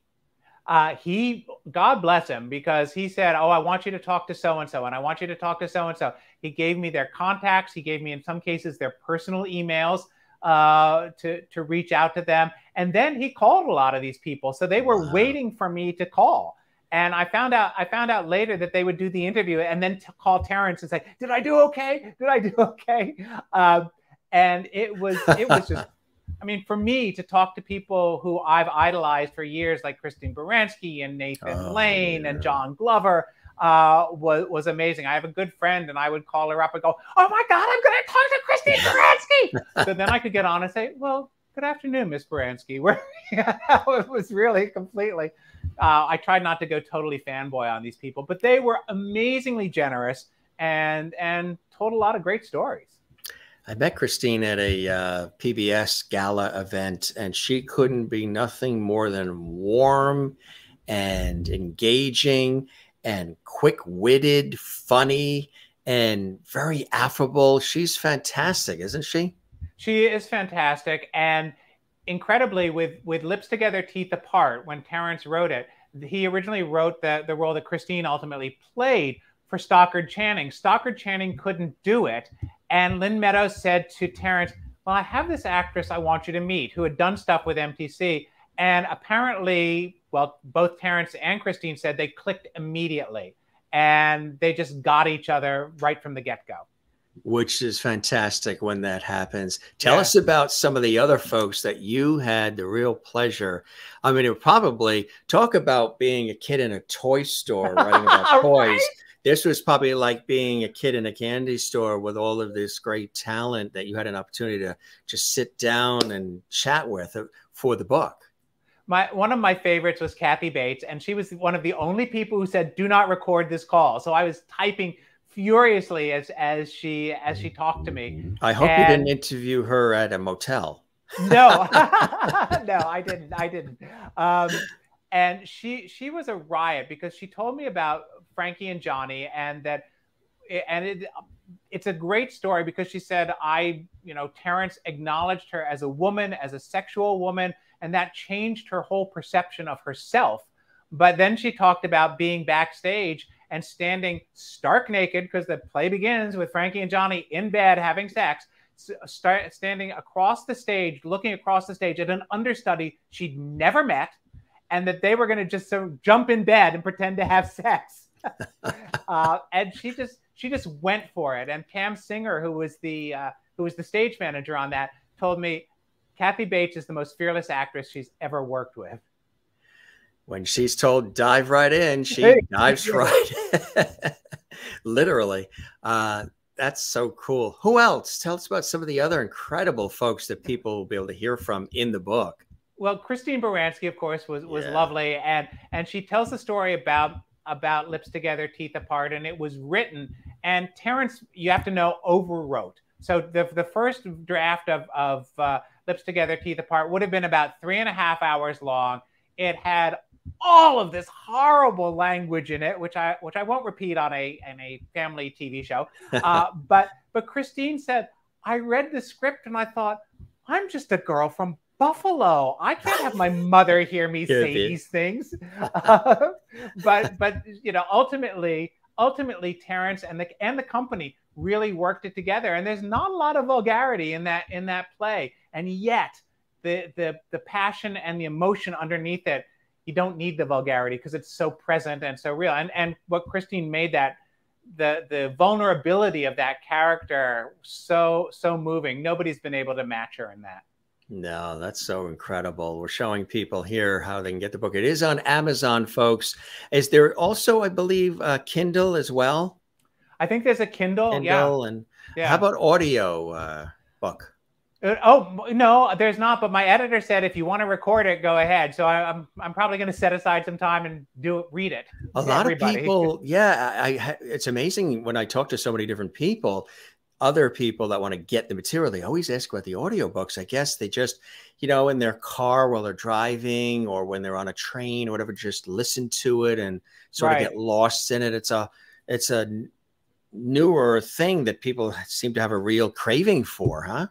Uh, he, God bless him, because he said, Oh, I want you to talk to so and so, and I want you to talk to so and so. He gave me their contacts. He gave me, in some cases, their personal emails uh, to to reach out to them. And then he called a lot of these people, so they were wow. waiting for me to call. And I found out I found out later that they would do the interview and then call Terrence and say, "Did I do okay? Did I do okay?" Uh, and it was it was just. I mean, for me to talk to people who I've idolized for years, like Christine Baranski and Nathan oh, Lane yeah. and John Glover, uh, was was amazing. I have a good friend, and I would call her up and go, "Oh my God, I'm going to talk to Christine Baranski." so then I could get on and say, "Well, good afternoon, Miss Baranski." Where it was really completely. Uh, I tried not to go totally fanboy on these people, but they were amazingly generous and and told a lot of great stories. I met Christine at a uh, PBS gala event, and she couldn't be nothing more than warm and engaging and quick witted, funny, and very affable. She's fantastic, isn't she? She is fantastic. And incredibly, with, with Lips Together, Teeth Apart, when Terrence wrote it, he originally wrote the, the role that Christine ultimately played for Stockard Channing. Stockard Channing couldn't do it. And Lynne Meadows said to Terrence, Well, I have this actress I want you to meet who had done stuff with MTC. And apparently, well, both Terrence and Christine said they clicked immediately and they just got each other right from the get go. Which is fantastic when that happens. Tell yeah. us about some of the other folks that you had the real pleasure. I mean, it probably talk about being a kid in a toy store writing about toys. Right? This was probably like being a kid in a candy store with all of this great talent that you had an opportunity to just sit down and chat with uh, for the book my one of my favorites was Kathy Bates, and she was one of the only people who said, "Do not record this call." So I was typing furiously as as she as she talked to me. I hope and, you didn't interview her at a motel. No, no, I didn't. I didn't. Um, and she she was a riot because she told me about Frankie and Johnny, and that, and it it's a great story because she said I, you know, Terrence acknowledged her as a woman, as a sexual woman and that changed her whole perception of herself. But then she talked about being backstage and standing stark naked because the play begins with Frankie and Johnny in bed having sex, start standing across the stage, looking across the stage at an understudy she'd never met, and that they were going to just sort of jump in bed and pretend to have sex. uh, and she just she just went for it. And Pam Singer, who was the uh, who was the stage manager on that, told me Kathy Bates is the most fearless actress she's ever worked with. When she's told dive right in, she dives right. Literally. Uh, that's so cool. Who else? Tell us about some of the other incredible folks that people will be able to hear from in the book. Well, Christine Baranski, of course, was was yeah. lovely, and and she tells the story about about Lips Together, Teeth Apart, and it was written. And Terrence, you have to know, overwrote. So the the first draft of of uh, Lips Together, Teeth Apart would have been about three and a half hours long. It had all of this horrible language in it, which I which I won't repeat on a in a family TV show. Uh, but but Christine said, I read the script and I thought, I'm just a girl from Buffalo. I can't have my mother hear me say these things. Uh, but but you know, ultimately, ultimately, Terrence and the and the company really worked it together. And there's not a lot of vulgarity in that in that play, and yet the the the passion and the emotion underneath it you don't need the vulgarity because it's so present and so real. And and what Christine made that the the vulnerability of that character so so moving. Nobody's been able to match her in that. No, that's so incredible. We're showing people here how they can get the book. It is on Amazon, folks. Is there also, I believe, a Kindle as well? I think there's a Kindle. Kindle yeah. and yeah. how about audio uh, book? Uh, oh no, there's not. But my editor said if you want to record it, go ahead. So I, am I'm, I'm probably going to set aside some time and do it, read it. A lot everybody. of people, yeah. I, I it's amazing when I talk to so many different people. Other people that want to get the material, they always ask about the audiobooks. I guess they just, you know, in their car while they're driving or when they're on a train or whatever, just listen to it and sort right. of get lost in it. It's a, it's a newer thing that people seem to have a real craving for, huh?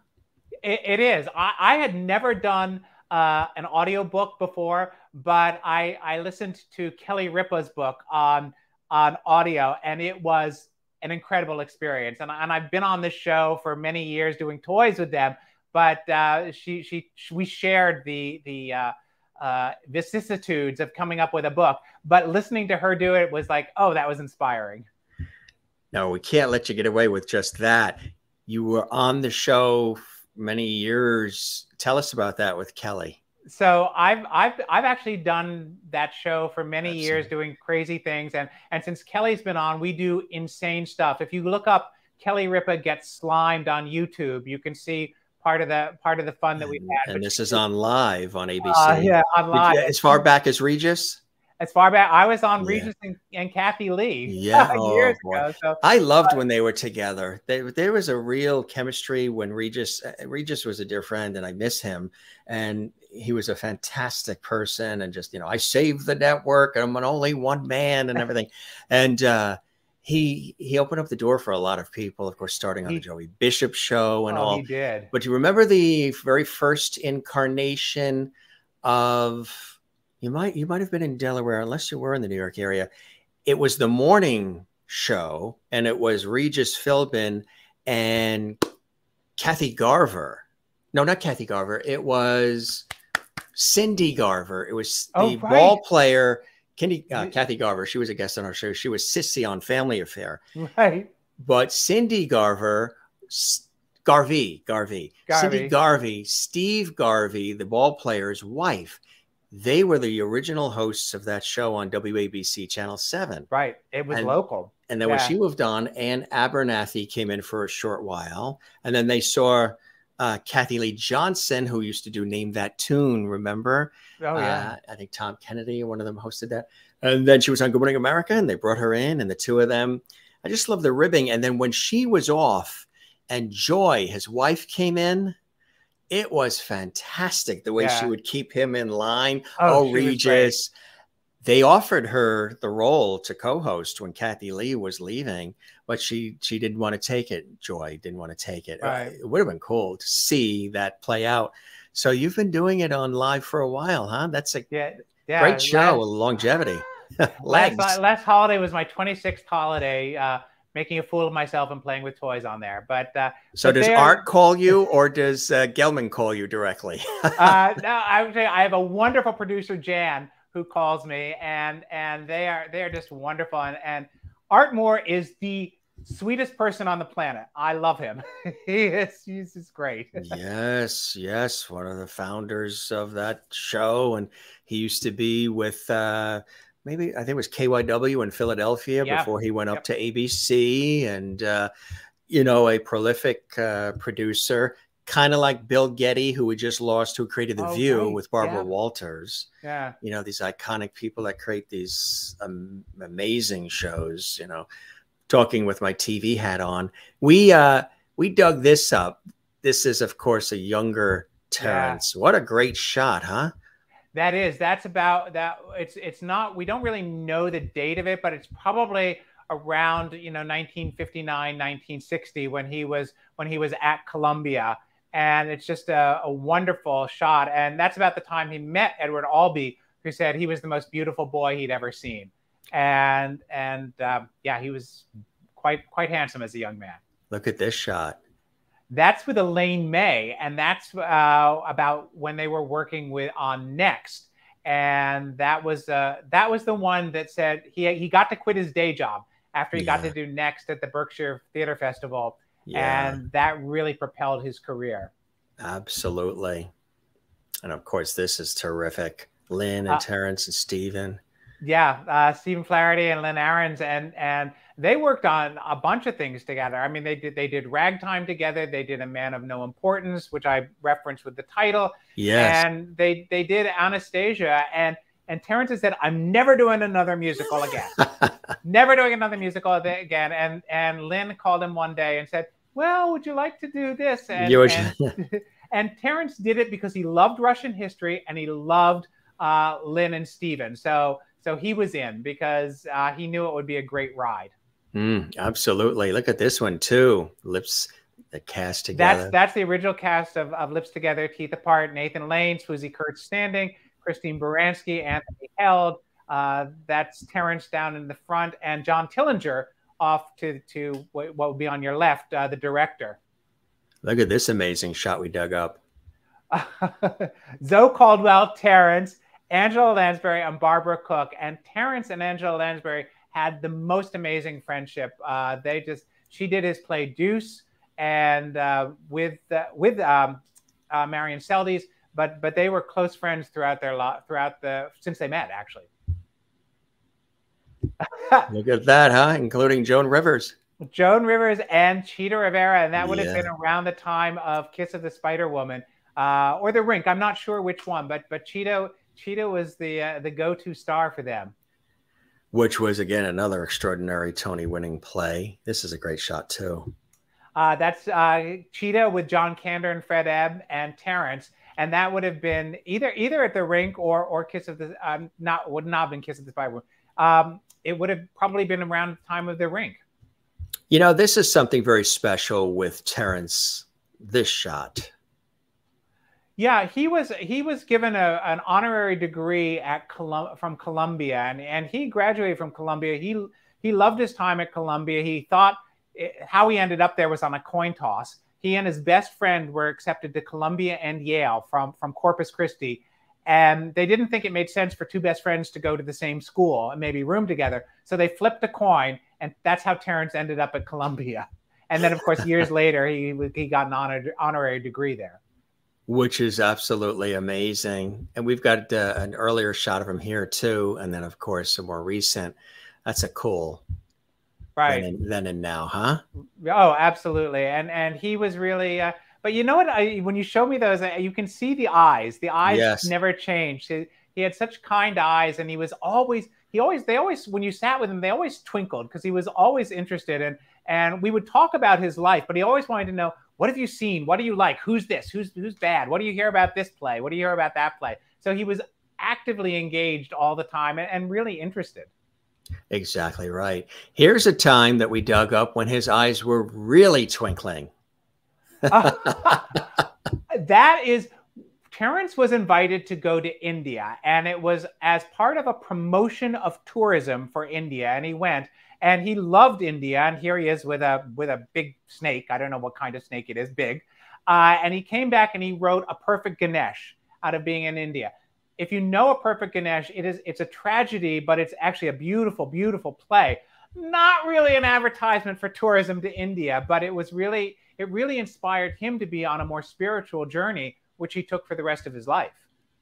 It, it is. I, I, had never done uh, an audiobook before, but I, I listened to Kelly Ripa's book on on audio, and it was an incredible experience. And, and I've been on this show for many years doing toys with them, but uh, she, she we shared the the uh, uh, vicissitudes of coming up with a book. But listening to her do it was like, oh, that was inspiring. No, we can't let you get away with just that. You were on the show many years. Tell us about that with Kelly. So I've I've I've actually done that show for many That's years, doing crazy things, and and since Kelly's been on, we do insane stuff. If you look up Kelly Ripa gets slimed on YouTube, you can see part of the part of the fun that we've had. And this is on live on ABC. Uh, yeah, on live. as far back as Regis as far back I was on yeah. Regis and, and, Kathie Lee. Yeah, years oh, ago. So, I loved uh, when they were together. They, there was a real chemistry when Regis uh, Regis was a dear friend, and I miss him. And he was a fantastic person, and just you know, I saved the network. and I'm an only one man, and everything. and uh, he he opened up the door for a lot of people. Of course, starting on he, the Joey Bishop show and oh, all. He did. But you remember the very first incarnation of you might you might have been in Delaware, unless you were in the New York area. It was the morning show, and it was Regis Philbin and Kathy Garver. No, not Kathy Garver. It was Cindy Garver. It was the oh, right. ball player, Kenny, uh, Kathy Garver. She was a guest on our show. She was Sissy on Family Affair. Right. But Cindy Garver, Garvey, Garvey, Garvey. Cindy Garvey, Steve Garvey, the ball player's wife they were the original hosts of that show on WABC Channel 7. Right. It was and, local. And then yeah. when she moved on, Ann Abernathy came in for a short while. And then they saw uh, Kathie Lee Johnson, who used to do Name That Tune, remember? Oh, yeah. Uh, I think Tom Kennedy, one of them, hosted that. And then she was on Good Morning America, and they brought her in, and the two of them. I just love the ribbing. And then when she was off, and Joy, his wife, came in, it was fantastic the way yeah. she would keep him in line. Oh, oh Regis. They offered her the role to co-host when Kathie Lee was leaving, but she she didn't want to take it. Joy didn't want to take it. Uh, right. It would have been cool to see that play out. So you've been doing it on live for a while, huh? That's a yeah, yeah, great show, last, longevity. last, last holiday was my 26th holiday. Uh, making a fool of myself and playing with toys on there. But uh, so but does Art call you, or does uh, Gelman call you directly? uh, no, I would say I have a wonderful producer, Jan, who calls me, and and they are they are just wonderful. And, and Art Moore is the sweetest person on the planet. I love him. he is he's just great. yes, yes, one of the founders of that show, and he used to be with uh, maybe I think it was KYW in Philadelphia yeah. before he went up to ABC, and uh, you know, a prolific uh, producer kind of like Bill Geddie, who we just lost, who created The oh, View right. with Barbara yeah. Walters. Yeah. You know, these iconic people that create these um, amazing shows, you know, talking with my TV hat on. We, uh, we dug this up. This is, of course, a younger Terrence. Yeah. What a great shot, huh? That is. That's about that. It's it's not. We don't really know the date of it, but it's probably around you know 1959, 1960 when he was when he was at Columbia and it's just a, a, wonderful shot. And that's about the time he met Edward Albee, who said he was the most beautiful boy he'd ever seen. And and um, yeah, he was quite quite handsome as a young man. Look at this shot. That's with Elaine May, and that's uh, about when they were working with on Next. And that was uh, that was the one that said he he got to quit his day job after he yeah. got to do Next at the Berkshire Theater Festival yeah. And that really propelled his career. Absolutely. And of course, this is terrific. Lynn and uh, Terrence and Stephen. Yeah, uh, Stephen Flaherty and Lynn Ahrens, and and they worked on a bunch of things together. I mean, they did they did Ragtime together. They did A Man of No Importance, which I referenced with the title. Yes. And they they did Anastasia, and and Terrence said, "I'm never doing another musical again. never doing another musical again." And and Lynn called him one day and said, "Well, would you like to do this?" And, and, and, Terrence did it because he loved Russian history and he loved uh, Lynn and Stephen. So so he was in because uh, he knew it would be a great ride. Mm, absolutely. Look at this one too. Lips the cast together. That's that's the original cast of, of Lips Together, Teeth Apart, Nathan Lane, Swoosie Kurtz Standing, Christine Baranski, Anthony Heald. Uh, that's Terrence down in the front, and John Tillinger off to to what would be on your left, uh, the director. Look at this amazing shot we dug up. Zoe Caldwell, Terrence, Angela Lansbury, and Barbara Cook. And Terrence and Angela Lansbury had the most amazing friendship. Uh, they just she did his play Deuce, and uh, with uh, with um, uh, Marian Seldes but but they were close friends throughout their lot throughout the since they met actually. Look at that, huh? Including Joan Rivers. Joan Rivers and Chita Rivera, and that would yeah. have been around the time of Kiss of the Spider Woman uh, or The Rink. I'm not sure which one, but but Chita Chita was the uh, the go to star for them. Which was again another extraordinary Tony winning play. This is a great shot too. Uh, that's uh, Chita with John Kander and Fred Ebb and Terrence and that would have been either either at the rink or or Kiss of the um, not would not have been Kiss of the Spider. Um, it would have probably been around the time of the rink. You know, this is something very special with Terrence. This shot. Yeah, he was he was given a, an honorary degree at Colum- from Columbia, and and he graduated from Columbia. He he loved his time at Columbia. He thought it, how he ended up there was on a coin toss he and his best friend were accepted to Columbia and Yale from, from Corpus Christi. And they didn't think it made sense for two best friends to go to the same school and maybe room together. So they flipped a coin, and that's how Terrence ended up at Columbia. And then, of course, years later, he, he got an honor, honorary degree there. Which is absolutely amazing. And we've got uh, an earlier shot of him here, too. And then, of course, a more recent. That's a cool right then and, then and now huh oh absolutely and and he was really uh, but you know what I, when you show me those you can see the eyes the eyes yes. never changed he, he had such kind eyes and he was always he always they always when you sat with him they always twinkled because he was always interested in and we would talk about his life but he always wanted to know what have you seen what do you like who's this who's who's bad what do you hear about this play what do you hear about that play so he was actively engaged all the time and, and really interested Exactly right. Here's a time that we dug up when his eyes were really twinkling. uh, that is, Terrence was invited to go to India, and it was as part of a promotion of tourism for India. And he went, and he loved India. And here he is with a with a big snake. I don't know what kind of snake it is, big. Uh, and he came back and he wrote a perfect Ganesh out of being in India if you know a perfect Ganesh, it is it's a tragedy, but it's actually a beautiful, beautiful play. not really an advertisement for tourism to India, but it was really it really inspired him to be on a more spiritual journey, which he took for the rest of his life.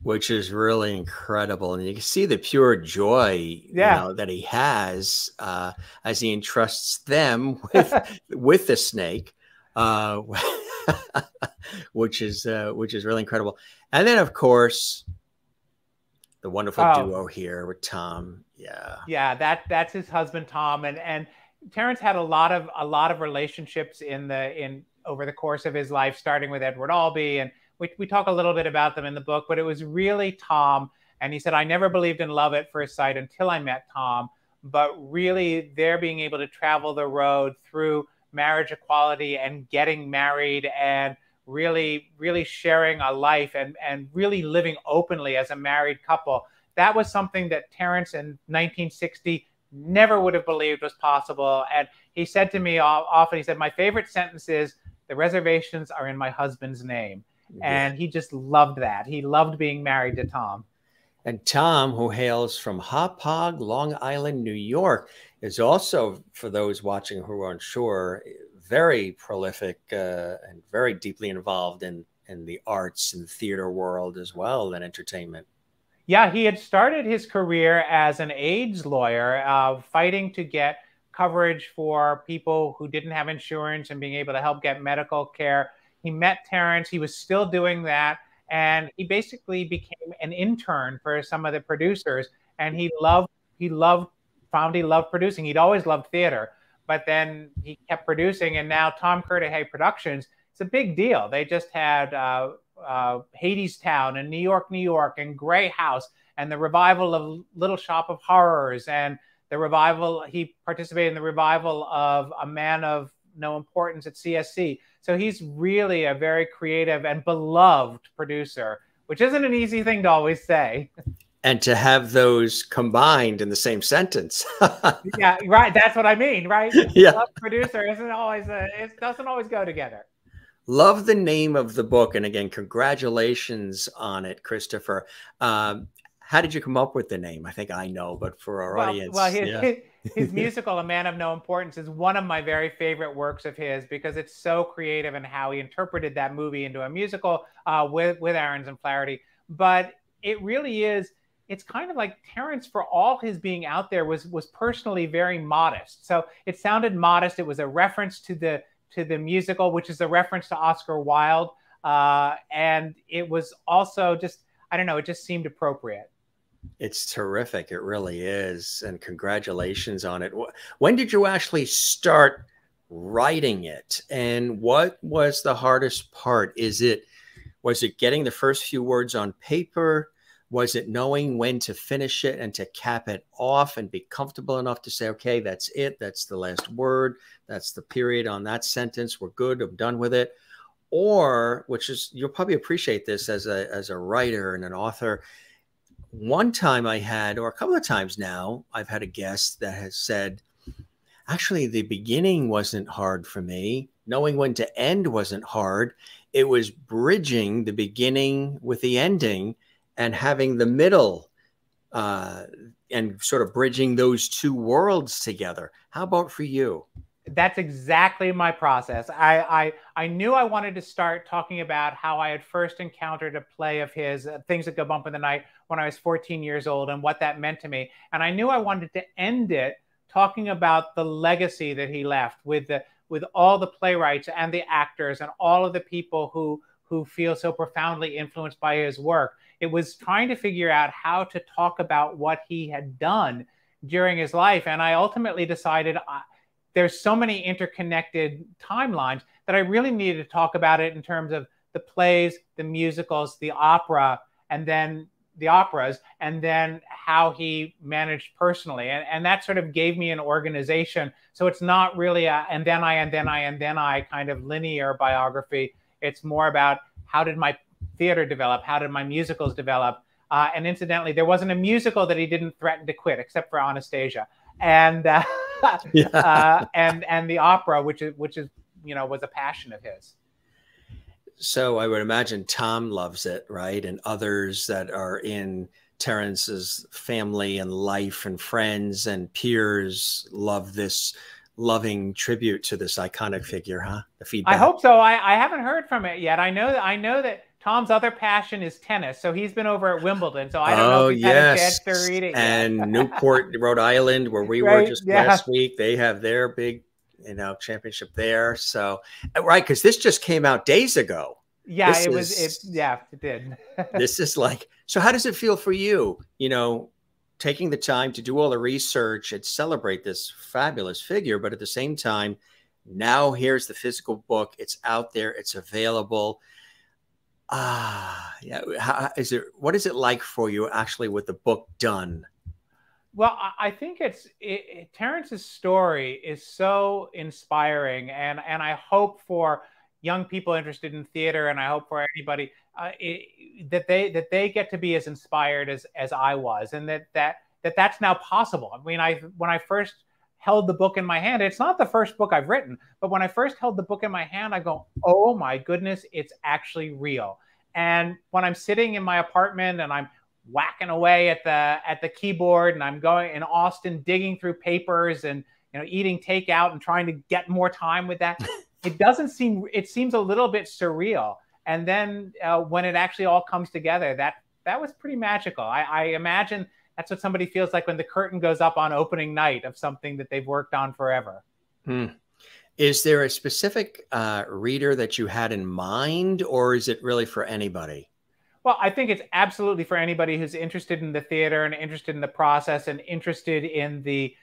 Which is really incredible, and you can see the pure joy yeah. you know, that he has uh, as he entrusts them with with the snake, uh, which is uh, which is really incredible. And then, of course, the wonderful oh. duo here with Tom. Yeah. Yeah, that that's his husband Tom and and Terrence had a lot of a lot of relationships in the in over the course of his life starting with Edward Albee and we we talk a little bit about them in the book, but it was really Tom and he said I never believed in love at first sight until I met Tom, but really they're being able to travel the road through marriage equality and getting married and really, really sharing a life and, and really living openly as a married couple. That was something that Terrence in 1960 never would have believed was possible. And he said to me often, he said, My favorite sentence is, The reservations are in my husband's name. And he just loved that. He loved being married to Tom. And Tom, who hails from Hauppauge, Long Island, New York, is also, for those watching who aren't sure, very prolific uh, and very deeply involved in in the arts and theater world as well and entertainment. Yeah, he had started his career as an AIDS lawyer, uh, fighting to get coverage for people who didn't have insurance and being able to help get medical care. He met Terrence. He was still doing that, and he basically became an intern for some of the producers. And he loved he loved found he loved producing. He'd always loved theater, but then he kept producing, and now Tom Kirdahy Productions. It's a big deal. They just had uh, uh, Hadestown and New York, New York, and Grey House, and the revival of Little Shop of Horrors, and the revival. He participated in the revival of A Man of No Importance at CSC. So he's really a very creative and beloved producer, which isn't an easy thing to always say. and to have those combined in the same sentence. yeah, right. That's what I mean, right? Yeah. Producer isn't always a, it doesn't always go together. Love the name of the book, and again, congratulations on it, Christopher. Um, how did you come up with the name? I think I know, but for our well, audience, well, his, yeah. his, his musical "A Man of No Importance" is one of my very favorite works of his because it's so creative and how he interpreted that movie into a musical uh, with with Ahrens and Flaherty. But it really is it's kind of like Terrence, for all his being out there, was was personally very modest. So it sounded modest. It was a reference to the to the musical, which is a reference to Oscar Wilde, uh, and it was also just I don't know. It just seemed appropriate. It's terrific. It really is, and congratulations on it. When did you actually start writing it, and what was the hardest part? Is it was it getting the first few words on paper? Was it knowing when to finish it and to cap it off and be comfortable enough to say, okay, that's it. That's the last word. That's the period on that sentence. We're good. I'm done with it. Or, which is, you'll probably appreciate this as a, as a writer and an author. One time I had, or a couple of times now, I've had a guest that has said, actually, the beginning wasn't hard for me. Knowing when to end wasn't hard. It was bridging the beginning with the ending and having the middle uh, and sort of bridging those two worlds together. How about for you? That's exactly my process. I, I I knew I wanted to start talking about how I had first encountered a play of his, uh, Things That Go Bump in the Night, when I was 14 years old, and what that meant to me. And I knew I wanted to end it talking about the legacy that he left with the with all the playwrights and the actors and all of the people who who feel so profoundly influenced by his work. It was trying to figure out how to talk about what he had done during his life. And I ultimately decided uh, there's so many interconnected timelines that I really needed to talk about it in terms of the plays, the musicals, the opera, and then the operas, and then how he managed personally. And, and that sort of gave me an organization. So it's not really a and then I, and then I, and then I kind of linear biography. It's more about how did my theater develop? How did my musicals develop? Uh, and incidentally, there wasn't a musical that he didn't threaten to quit, except for Anastasia, and uh, yeah. uh, and and the opera, which is which is you know was a passion of his. So I would imagine Tom loves it, right? And others that are in Terrence's family and life and friends and peers love this loving tribute to this iconic figure, huh? The feedback. I hope so. I, I haven't heard from it yet. I know that I know that Tom's other passion is tennis, so he's been over at Wimbledon. So I don't oh, know if oh, he's yes. had a chance to read it. And Newport, Rhode Island, where we right? were just yeah. last week, they have their big, you know, championship there. So right, because this just came out days ago. Yeah, this it was. It, yeah, it did. this is like. So, how does it feel for you? You know, taking the time to do all the research and celebrate this fabulous figure, but at the same time, now here's the physical book. It's out there. It's available. Ah, yeah. How, is it? What is it like for you actually with the book done? Well, I think it's it, it, Terrence's story is so inspiring, and and I hope for young people interested in theater, and I hope for anybody uh, it, that they that they get to be as inspired as as I was, and that that that that's now possible. I mean, I when I first held the book in my hand, it's not the first book I've written, but when I first held the book in my hand, I go, "Oh my goodness, it's actually real." And when I'm sitting in my apartment and I'm whacking away at the at the keyboard and I'm going in Austin digging through papers and you know eating takeout and trying to get more time with that. It doesn't seem it seems a little bit surreal. And then uh, when it actually all comes together that that was pretty magical. I, I, imagine that's what somebody feels like when the curtain goes up on opening night of something that they've worked on forever. Hmm. is there a specific uh, reader that you had in mind or is it really for anybody well, I think it's absolutely for anybody who's interested in the theater and interested in the process and interested in the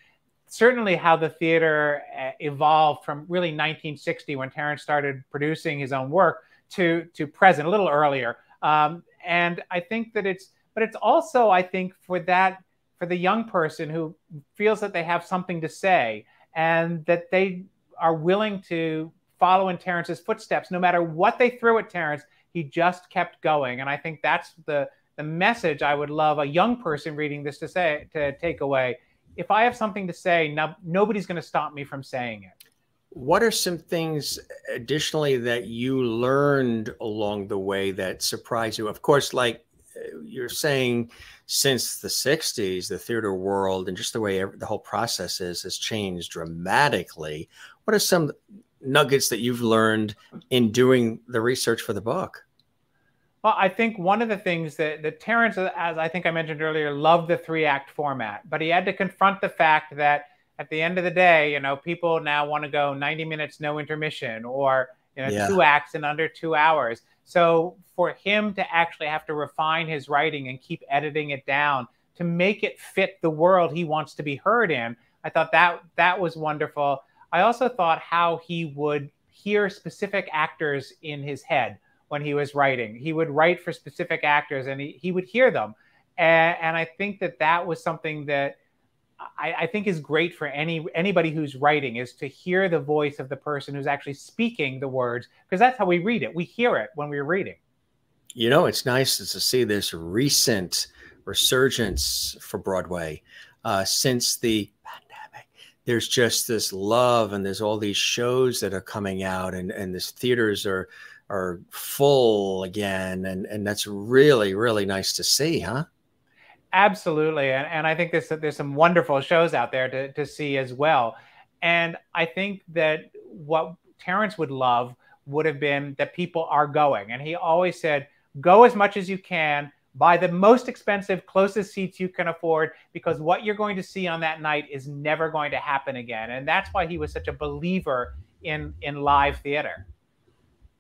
certainly how the theater uh, evolved from really 1960 when Terrence started producing his own work to to present a little earlier. Um, and I think that it's but it's also I think for that for the young person who feels that they have something to say and that they are willing to follow in Terrence's footsteps no matter what they threw at Terrence he just kept going and I think that's the the message I would love a young person reading this to say to take away if I have something to say, no, nobody's going to stop me from saying it. What are some things additionally that you learned along the way that surprised you? Of course, like uh, you're saying, since the 60s, the theater world and just the way the whole process is has changed dramatically. What are some nuggets that you've learned in doing the research for the book? Well, I think one of the things that, that Terrence, as I think I mentioned earlier, loved the three act format, but he had to confront the fact that at the end of the day, you know, people now want to go 90 minutes, no intermission, or, you know, yeah. two acts in under two hours. So for him to actually have to refine his writing and keep editing it down to make it fit the world he wants to be heard in, I thought that that was wonderful. I also thought how he would hear specific actors in his head when he was writing. He would write for specific actors and he, he would hear them. And, and I think that that was something that I, I, think is great for any anybody who's writing is to hear the voice of the person who's actually speaking the words because that's how we read it. We hear it when we're reading. You know, it's nice to see this recent resurgence for Broadway uh, since the. There's just this love, and there's all these shows that are coming out, and and this theaters are are full again. And and that's really really nice to see huh? Absolutely. And, and i think there's there's some wonderful shows out there to, to see as well. And i think that what terrence would love would have been that people are going. And he always said go as much as you can buy the most expensive closest seats you can afford because what you're going to see on that night is never going to happen again and that's why he was such a believer in in live theater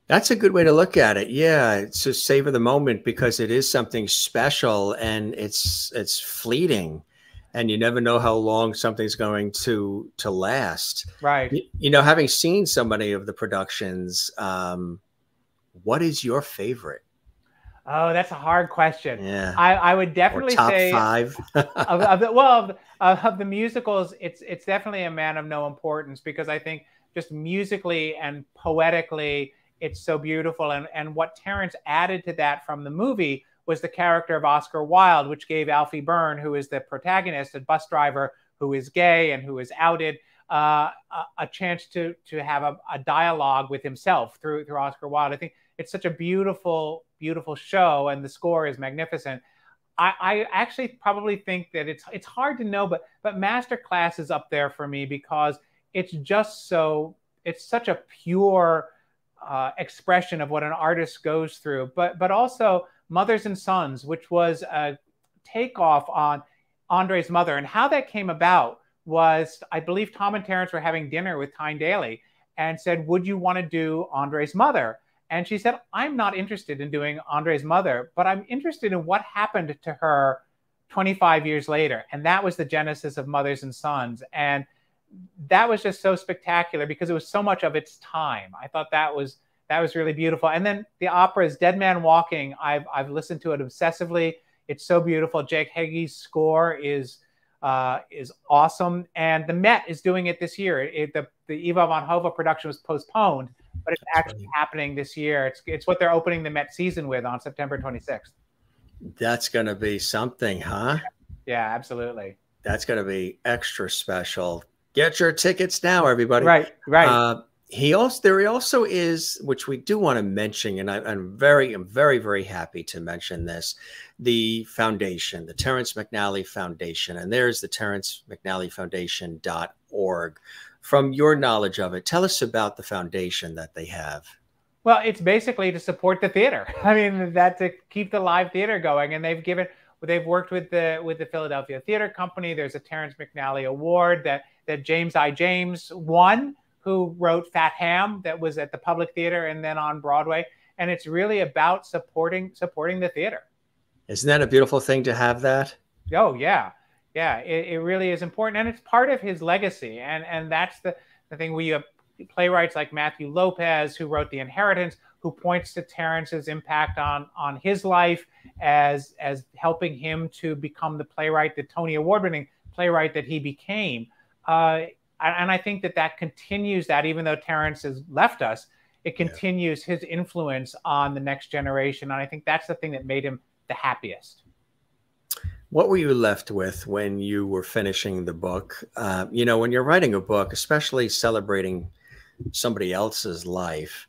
that's a good way to look at it. Yeah, it's just savor the moment because it is something special and it's it's fleeting, and you never know how long something's going to to last. Right. You, you know, having seen so many of the productions, um, what is your favorite? Oh, that's a hard question. Yeah, I, I would definitely say five of, of, the, well of, of the musicals. It's it's definitely a man of no importance because I think just musically and poetically it's so beautiful. And, and what Terrence added to that from the movie was the character of Oscar Wilde, which gave Alfie Byrne, who is the protagonist, a bus driver who is gay and who is outed, uh, a, a, chance to to have a, a, dialogue with himself through through Oscar Wilde. I think it's such a beautiful, beautiful show, and the score is magnificent. I, I actually probably think that it's it's hard to know, but but masterclass is up there for me because it's just so it's such a pure uh, expression of what an artist goes through. But but also Mothers and Sons, which was a takeoff on Andre's mother, and how that came about was I believe Tom and Terrence were having dinner with Tyne Daly and said, "Would you want to do Andre's mother?" And she said, I'm not interested in doing Andre's mother, but I'm interested in what happened to her 25 years later. And that was the genesis of Mothers and Sons. And that was just so spectacular because it was so much of its time. I thought that was that was really beautiful. And then the opera is Dead Man Walking. I've I've listened to it obsessively. It's so beautiful. Jake Heggie's score is uh, is awesome, and the Met is doing it this year. It, the the Ivo van Hove production was postponed, but it's That's actually funny. happening this year. It's it's what they're opening the Met season with on September 26th. That's going to be something, huh? Yeah, absolutely. That's going to be extra special. Get your tickets now, everybody. Right, right. Uh, he also there also is, which we do want to mention, and I, am very, I'm very, very happy to mention this, the foundation, the Terrence McNally Foundation, and there's the Terrence McNally Foundation.org from your knowledge of it, tell us about the foundation that they have. Well, it's basically to support the theater. I mean, that to keep the live theater going, and they've given they've worked with the with the Philadelphia Theater Company. There's a Terrence McNally Award that that James Ijames won, who wrote Fat Ham, that was at the Public Theater and then on Broadway. And it's really about supporting supporting the theater. Isn't that a beautiful thing to have that? Oh yeah, yeah, it, it really is important, and it's part of his legacy. And and that's the the thing. We have playwrights like Matthew Lopez, who wrote The Inheritance, who points to Terrence's impact on on his life as as helping him to become the playwright, the Tony Award-winning playwright that he became. Uh, and I think that that continues that, even though Terrence has left us, it continues yeah. his influence on the next generation. And I think that's the thing that made him the happiest. What were you left with when you were finishing the book? Uh, you know, when you're writing a book, especially celebrating somebody else's life,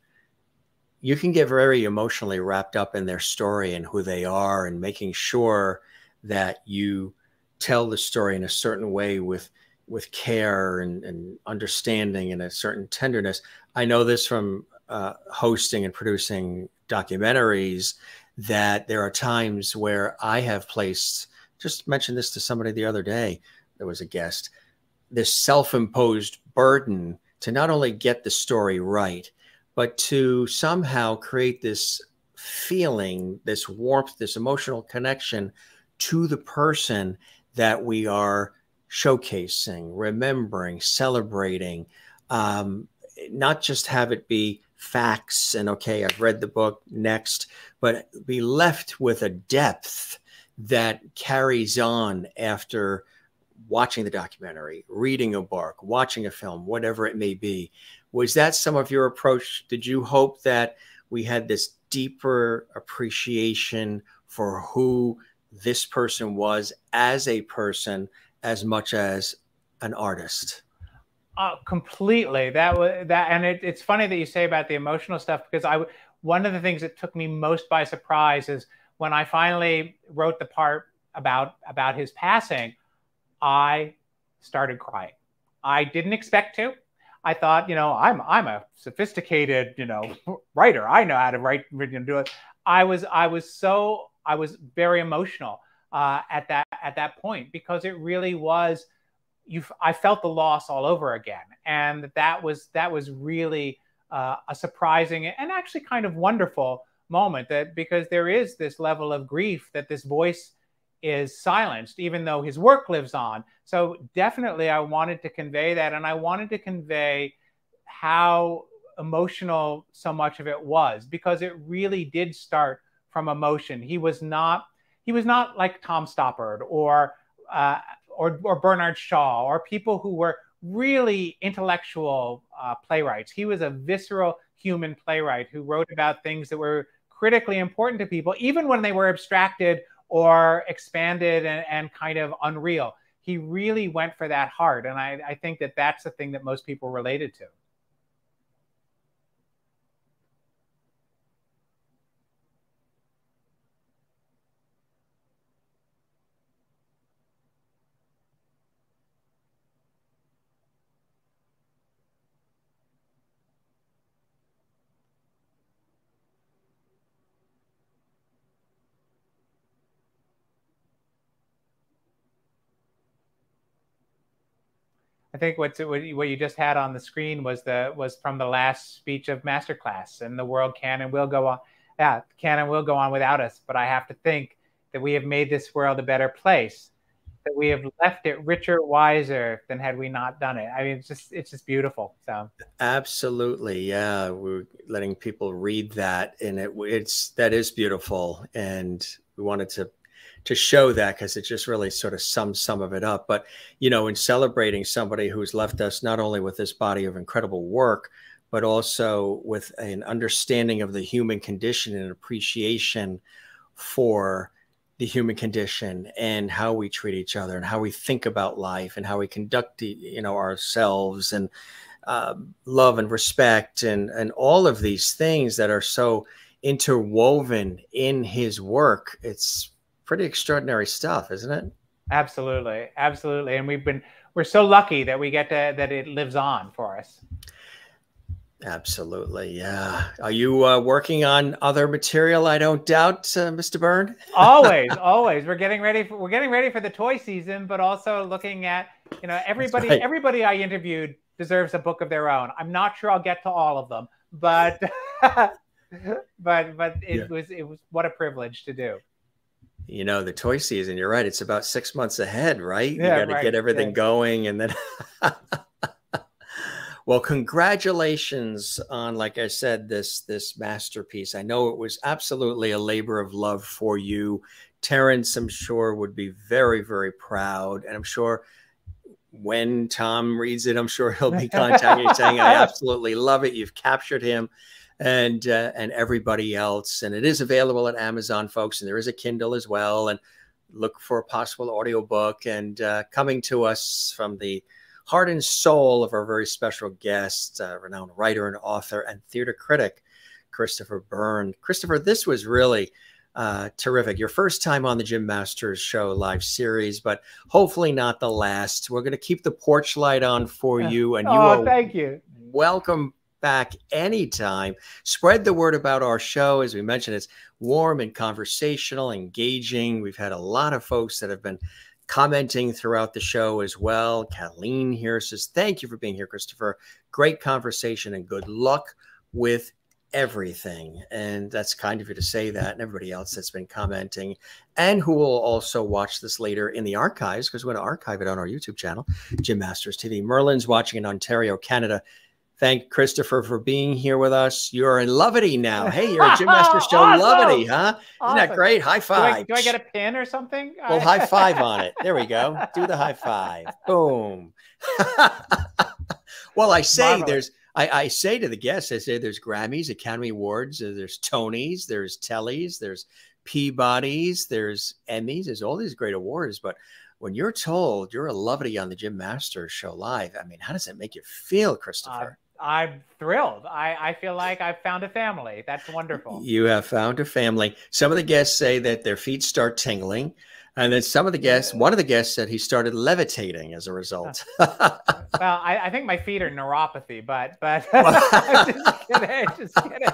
you can get very emotionally wrapped up in their story and who they are, and making sure that you tell the story in a certain way with with care and, and understanding and a certain tenderness. I know this from uh, hosting and producing documentaries that there are times where I have placed just mentioned this to somebody the other day. There was a guest. This self imposed burden to not only get the story right, but to somehow create this feeling, this warmth, this emotional connection to the person that we are showcasing, remembering, celebrating. Um, not just have it be facts and okay, I've read the book next, but be left with a depth that carries on after watching the documentary, reading a book, watching a film, whatever it may be. Was that some of your approach? Did you hope that we had this deeper appreciation for who this person was as a person as much as an artist? Uh, completely. That was that, and it, it's funny that you say about the emotional stuff because I one of the things that took me most by surprise is when I finally wrote the part about about his passing, I started crying. I didn't expect to. I thought, you know, I'm I'm a sophisticated, you know, writer. I know how to write and do it. I was I was so I was very emotional uh, at that at that point because it really was. You, I felt the loss all over again, and that was that was really uh, a surprising and actually kind of wonderful moment that because there is this level of grief that this voice is silenced even though his work lives on. So definitely i wanted to convey that and i wanted to convey how emotional so much of it was because it really did start from emotion. He was not he was not like tom stoppard or uh, or, or bernard shaw or people who were really intellectual uh, playwrights. He was a visceral human playwright who wrote about things that were critically important to people, even when they were abstracted or expanded and, and kind of unreal. He really went for that heart. And I, I think that that's the thing that most people related to. I think what's what you just had on the screen was the was from the last speech of masterclass, and the world can and will go on. Yeah, can and will go on without us. But I have to think that we have made this world a better place, that we have left it richer, wiser than had we not done it. I mean, it's just it's just beautiful. So absolutely, yeah, we're letting people read that, and it it's that is beautiful, and we wanted to to show that because it just really sort of sums some of it up. But you know, in celebrating somebody who's left us not only with this body of incredible work, but also with an understanding of the human condition and appreciation for the human condition and how we treat each other and how we think about life and how we conduct you know ourselves and uh, love and respect and and all of these things that are so interwoven in his work it's pretty extraordinary stuff, isn't it? Absolutely, absolutely. And we've been we're so lucky that we get to that it lives on for us. Absolutely, yeah. Are you uh, working on other material? I don't doubt, uh, Mr. Byrne. always, always. We're getting ready. For, we're getting ready for the toy season, but also looking at you know everybody. Right. Everybody I interviewed deserves a book of their own. I'm not sure I'll get to all of them, but but but it yeah. was it was what a privilege to do you know the toy season you're right it's about six months ahead right yeah, you got to right. get everything yeah. going and then well congratulations on like i said this this masterpiece i know it was absolutely a labor of love for you terrence i'm sure would be very very proud and i'm sure when tom reads it i'm sure he'll be contacting you saying i absolutely love it you've captured him and uh, and everybody else. And it is available at Amazon, folks. And there is a Kindle as well. And look for a possible audiobook. And uh, coming to us from the heart and soul of our very special guest, uh, renowned writer and author and theater critic, Christopher Byrne. Christopher, this was really uh, terrific. Your first time on the Jim Masters Show live series, but hopefully not the last. We're going to keep the porch light on for you, and you oh, thank you. Welcome back anytime. Spread the word about our show. As we mentioned, it's warm and conversational, engaging. We've had a lot of folks that have been commenting throughout the show as well. Kathleen here says, Thank you for being here, Christopher. Great conversation and good luck with everything. And that's kind of you to say that, and everybody else that's been commenting and who will also watch this later in the archives because we're going to archive it on our YouTube channel, Jim Masters TV. Merlin's watching in Ontario, Canada. Thank Christopher for being here with us. You're in Lovity now. Hey, you're a Jim Master Show awesome. Lovity, huh? Isn't that great? High five. Do I, do I, get a pin or something? Well, high five on it. There we go. Do the high five. Boom. well, I say Marvelous. there's I, I, say to the guests, I say there's Grammys, Academy Awards, uh, there's Tonys, there's Tellys, there's Peabodys, there's Emmys, there's all these great awards. But when you're told you're a Lovity on the Jim Masters show live, I mean, how does that make you feel, Christopher? Uh, I'm thrilled. I, I feel like I've found a family. That's wonderful. You have found a family. Some of the guests say that their feet start tingling. And then some of the guests, one of the guests said he started levitating as a result. well, I, I, think my feet are neuropathy, but but just kidding, just kidding.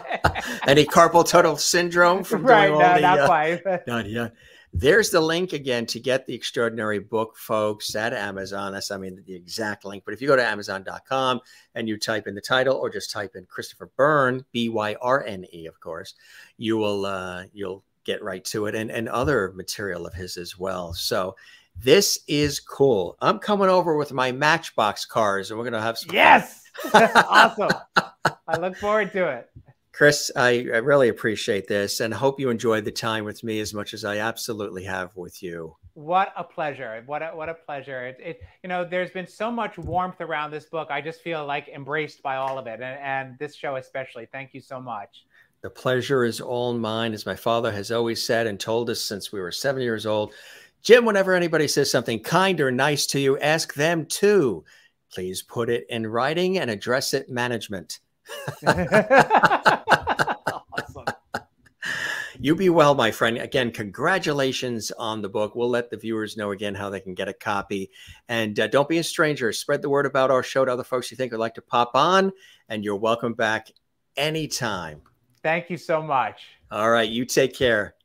Any carpal tunnel syndrome from right? Doing no, all the, not uh, quite. Not yet. There's the link again to get the extraordinary book, folks, at Amazon. That's, I mean, the exact link. But if you go to Amazon.com and you type in the title or just type in Christopher Byrne, B Y R N E, of course, you will, uh, you'll get right to it and, and other material of his as well. So this is cool. I'm coming over with my Matchbox cars and we're going to have some. Yes. awesome. I look forward to it. Chris, I, I, really appreciate this and hope you enjoyed the time with me as much as I absolutely have with you. What a pleasure. What a, what a pleasure. It, it, you know, there's been so much warmth around this book. I just feel like embraced by all of it. And, and this show especially. Thank you so much. The pleasure is all mine. As my father has always said and told us since we were seven years old, Jim, whenever anybody says something kind or nice to you, ask them too. Please put it in writing and address it management. Awesome. You be well, my friend. Again, congratulations on the book. We'll let the viewers know again how they can get a copy. And uh, don't be a stranger. Spread the word about our show to other folks you think would like to pop on. And you're welcome back anytime. Thank you so much. All right. You take care.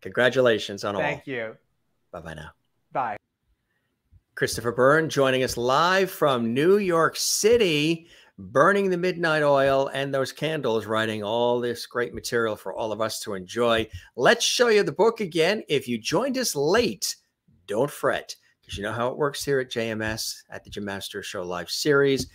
Congratulations on Thank all. Thank you. Bye bye now. Bye. Christopher Byrne joining us live from New York City, burning the midnight oil and those candles, writing all this great material for all of us to enjoy. Let's show you the book again. If you joined us late, don't fret, because you know how it works here at JMS at the Jim Masters Show Live series.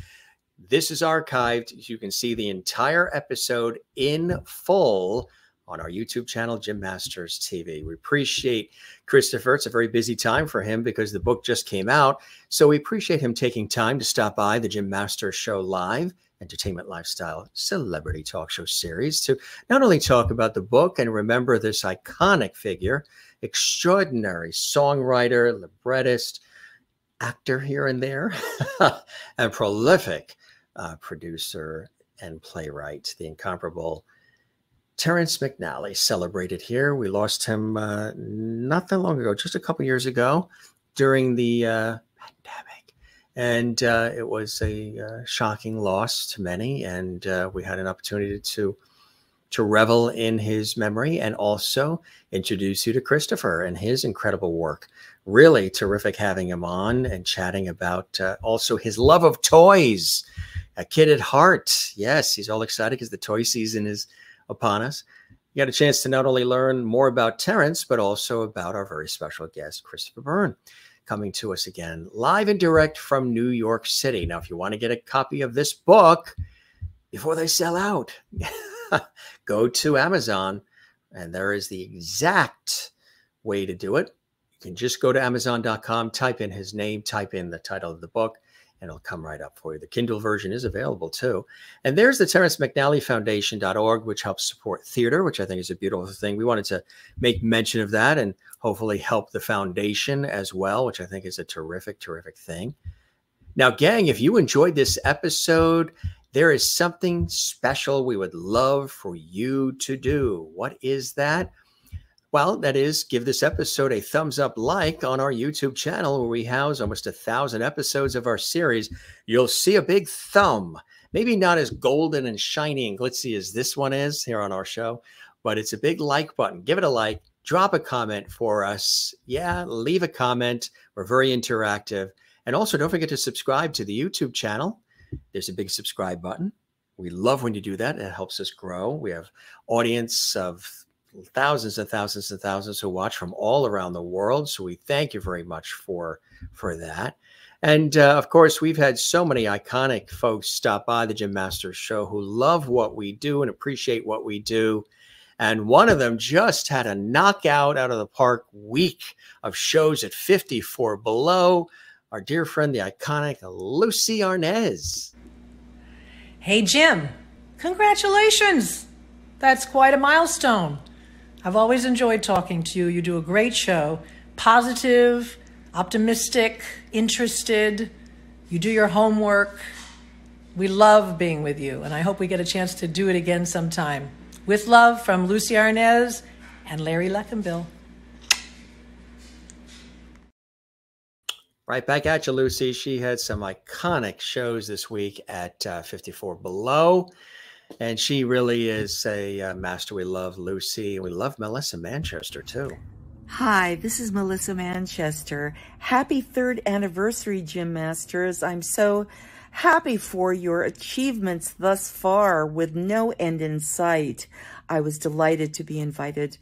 This is archived. You can see the entire episode in full on our YouTube channel, Jim Masters TV. We appreciate Christopher. It's a very busy time for him because the book just came out. So we appreciate him taking time to stop by the Jim Masters Show Live, entertainment lifestyle celebrity talk show series to not only talk about the book and remember this iconic figure, extraordinary songwriter, librettist, actor here and there, and prolific uh, producer and playwright, the incomparable Terrence McNally celebrated here. We lost him uh, not that long ago, just a couple years ago during the uh, pandemic. And uh, it was a uh, shocking loss to many. And uh, we had an opportunity to to revel in his memory and also introduce you to Christopher and his incredible work. Really terrific having him on and chatting about uh, also his love of toys. A kid at heart. Yes, he's all excited because the toy season is upon us. You got a chance to not only learn more about Terrence, but also about our very special guest, Christopher Byrne, coming to us again live and direct from New York City. Now, if you want to get a copy of this book before they sell out, go to Amazon, and there is the exact way to do it. You can just go to Amazon.com, type in his name, type in the title of the book, and it'll come right up for you. The Kindle version is available too. And there's the Terrence McNally Foundation.org, which helps support theater, which I think is a beautiful thing. We wanted to make mention of that and hopefully help the foundation as well, which I think is a terrific, terrific thing. Now, gang, if you enjoyed this episode, there is something special we would love for you to do. What is that? Well, that is, give this episode a thumbs up like on our YouTube channel where we house almost a thousand episodes of our series. You'll see a big thumb, maybe not as golden and shiny and glitzy as this one is here on our show, but it's a big like button. Give it a like, drop a comment for us. Yeah, leave a comment. We're very interactive. And also, don't forget to subscribe to the YouTube channel. There's a big subscribe button. We love when you do that. It helps us grow. We have audience of thousands and thousands and thousands who watch from all around the world. So we thank you very much for for that. And uh, of course, we've had so many iconic folks stop by the Jim Masters show who love what we do and appreciate what we do. And one of them just had a knockout out of the park week of shows at 54 Below. Our dear friend, the iconic Lucie Arnaz. Hey, Jim, congratulations. That's quite a milestone. I've always enjoyed talking to you. You do a great show. Positive, optimistic, interested. You do your homework. We love being with you, and I hope we get a chance to do it again sometime. With love from Lucie Arnaz and Larry Luckinbill. Right back at you, Lucy. She had some iconic shows this week at uh, 54 Below. And she really is a uh, master. We love Lucy. We love Melissa Manchester too. Hi, this is Melissa Manchester. Happy third anniversary, Jim Masters. I'm so happy for your achievements thus far with no end in sight. I was delighted to be invited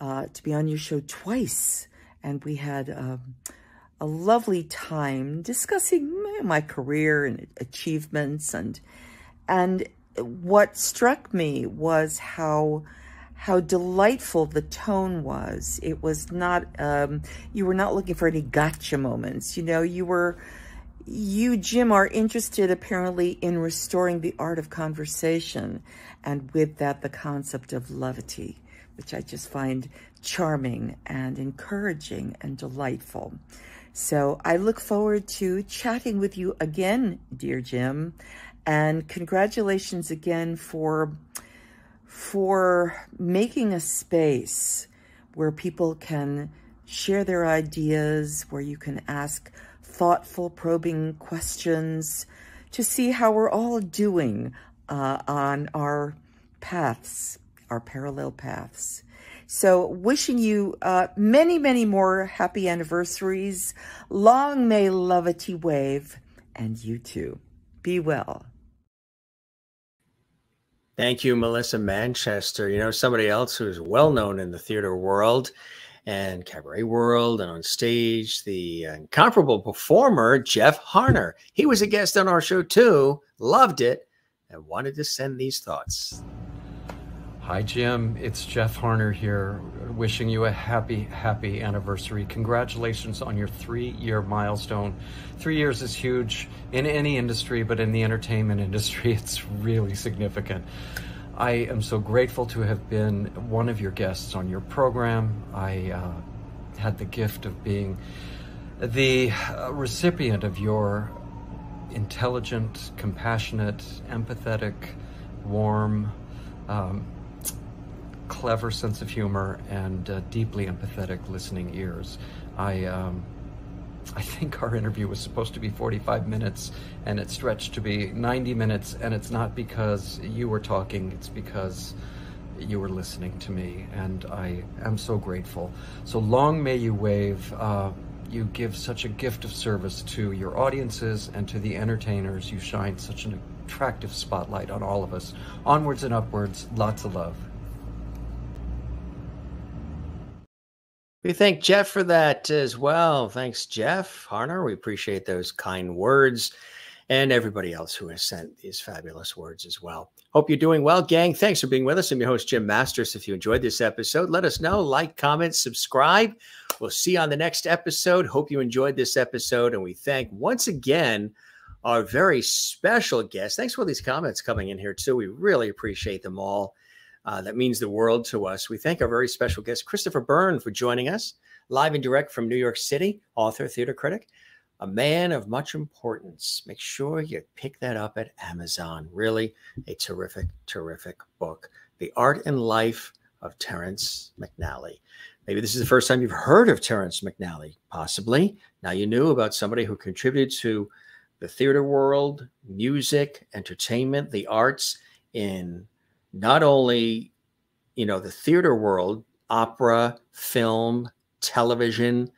uh, to be on your show twice, and we had um, a lovely time discussing my career and achievements and and what struck me was how how delightful the tone was. It was not, um, you were not looking for any gotcha moments. You know, you were, you, Jim, are interested apparently in restoring the art of conversation. And with that, the concept of levity, which I just find charming and encouraging and delightful. So I look forward to chatting with you again, dear Jim. And congratulations again for, for making a space where people can share their ideas, where you can ask thoughtful, probing questions to see how we're all doing uh, on our paths, our parallel paths. So wishing you uh, many, many more happy anniversaries. Long may levity wave. And you too. Be well. Thank you, Melissa Manchester. You know, somebody else who's well known in the theater world and cabaret world and on stage, the incomparable performer, Jeff Harner. He was a guest on our show too, loved it, and wanted to send these thoughts. Hi, Jim. It's Jeff Harner here, wishing you a happy, happy anniversary. Congratulations on your three year milestone. Three years is huge in any industry, but in the entertainment industry, it's really significant. I am so grateful to have been one of your guests on your program. I uh, had the gift of being the uh, recipient of your intelligent, compassionate, empathetic, warm, um, clever sense of humor, and uh, deeply empathetic listening ears. I um, I think our interview was supposed to be 45 minutes and it stretched to be 90 minutes. And it's not because you were talking, it's because you were listening to me. And I am so grateful. So long may you wave. Uh, you give such a gift of service to your audiences and to the entertainers. You shine such an attractive spotlight on all of us. Onwards and upwards, lots of love. We thank Jeff for that as well. Thanks, Jeff Harner. We appreciate those kind words and everybody else who has sent these fabulous words as well. Hope you're doing well, gang. Thanks for being with us. I'm your host, Jim Masters. If you enjoyed this episode, let us know. Like, comment, subscribe. We'll see you on the next episode. Hope you enjoyed this episode. And we thank once again our very special guest. Thanks for all these comments coming in here, too. We really appreciate them all. Uh, that means the world to us. We thank our very special guest, Christopher Byrne, for joining us live and direct from New York City, author, theater critic, a man of much importance. Make sure you pick that up at Amazon. Really a terrific, terrific book. The Art and Life of Terrence McNally. Maybe this is the first time you've heard of Terrence McNally, possibly. Now you knew about somebody who contributed to the theater world, music, entertainment, the arts in not only you know the theater world opera film television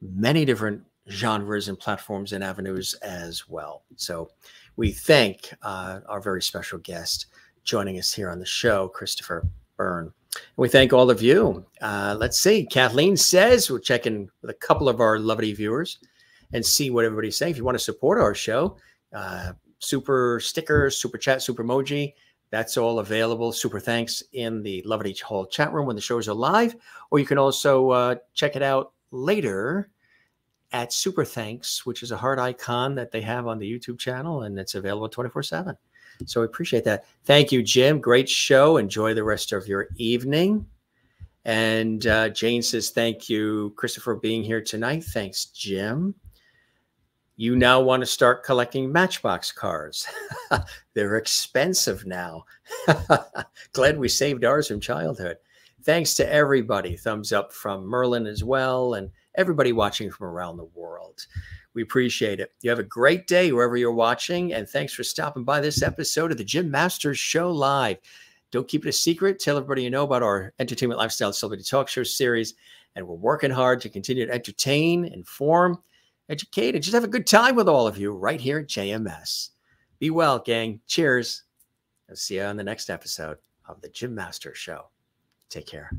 many different genres and platforms and avenues as well. So we thank uh, our very special guest joining us here on the show christopher byrne. And we thank all of you. Uh, let's see kathleen says we're checking with a couple of our lovely viewers and see what everybody's saying. If you want to support our show uh, super stickers super chat super emoji that's all available. Super thanks in the Love at Each Hall chat room when the shows are live, or you can also uh, check it out later at Super Thanks, which is a heart icon that they have on the YouTube channel, and it's available 24 7. So I appreciate that. Thank you, Jim. Great show. Enjoy the rest of your evening. And uh, Jane says, Thank you, Christopher, being here tonight. Thanks, Jim you now want to start collecting Matchbox cars. They're expensive now. Glad we saved ours from childhood. Thanks to everybody. Thumbs up from Merlin as well, and everybody watching from around the world. We appreciate it. You have a great day wherever you're watching, and thanks for stopping by this episode of the Jim Masters Show Live. Don't keep it a secret. Tell everybody you know about our entertainment lifestyle celebrity talk show series. And we're working hard to continue to entertain, inform, educate, and just have a good time with all of you right here at JMS. Be well, gang. Cheers. I'll see you on the next episode of the Jim Master Show. Take care.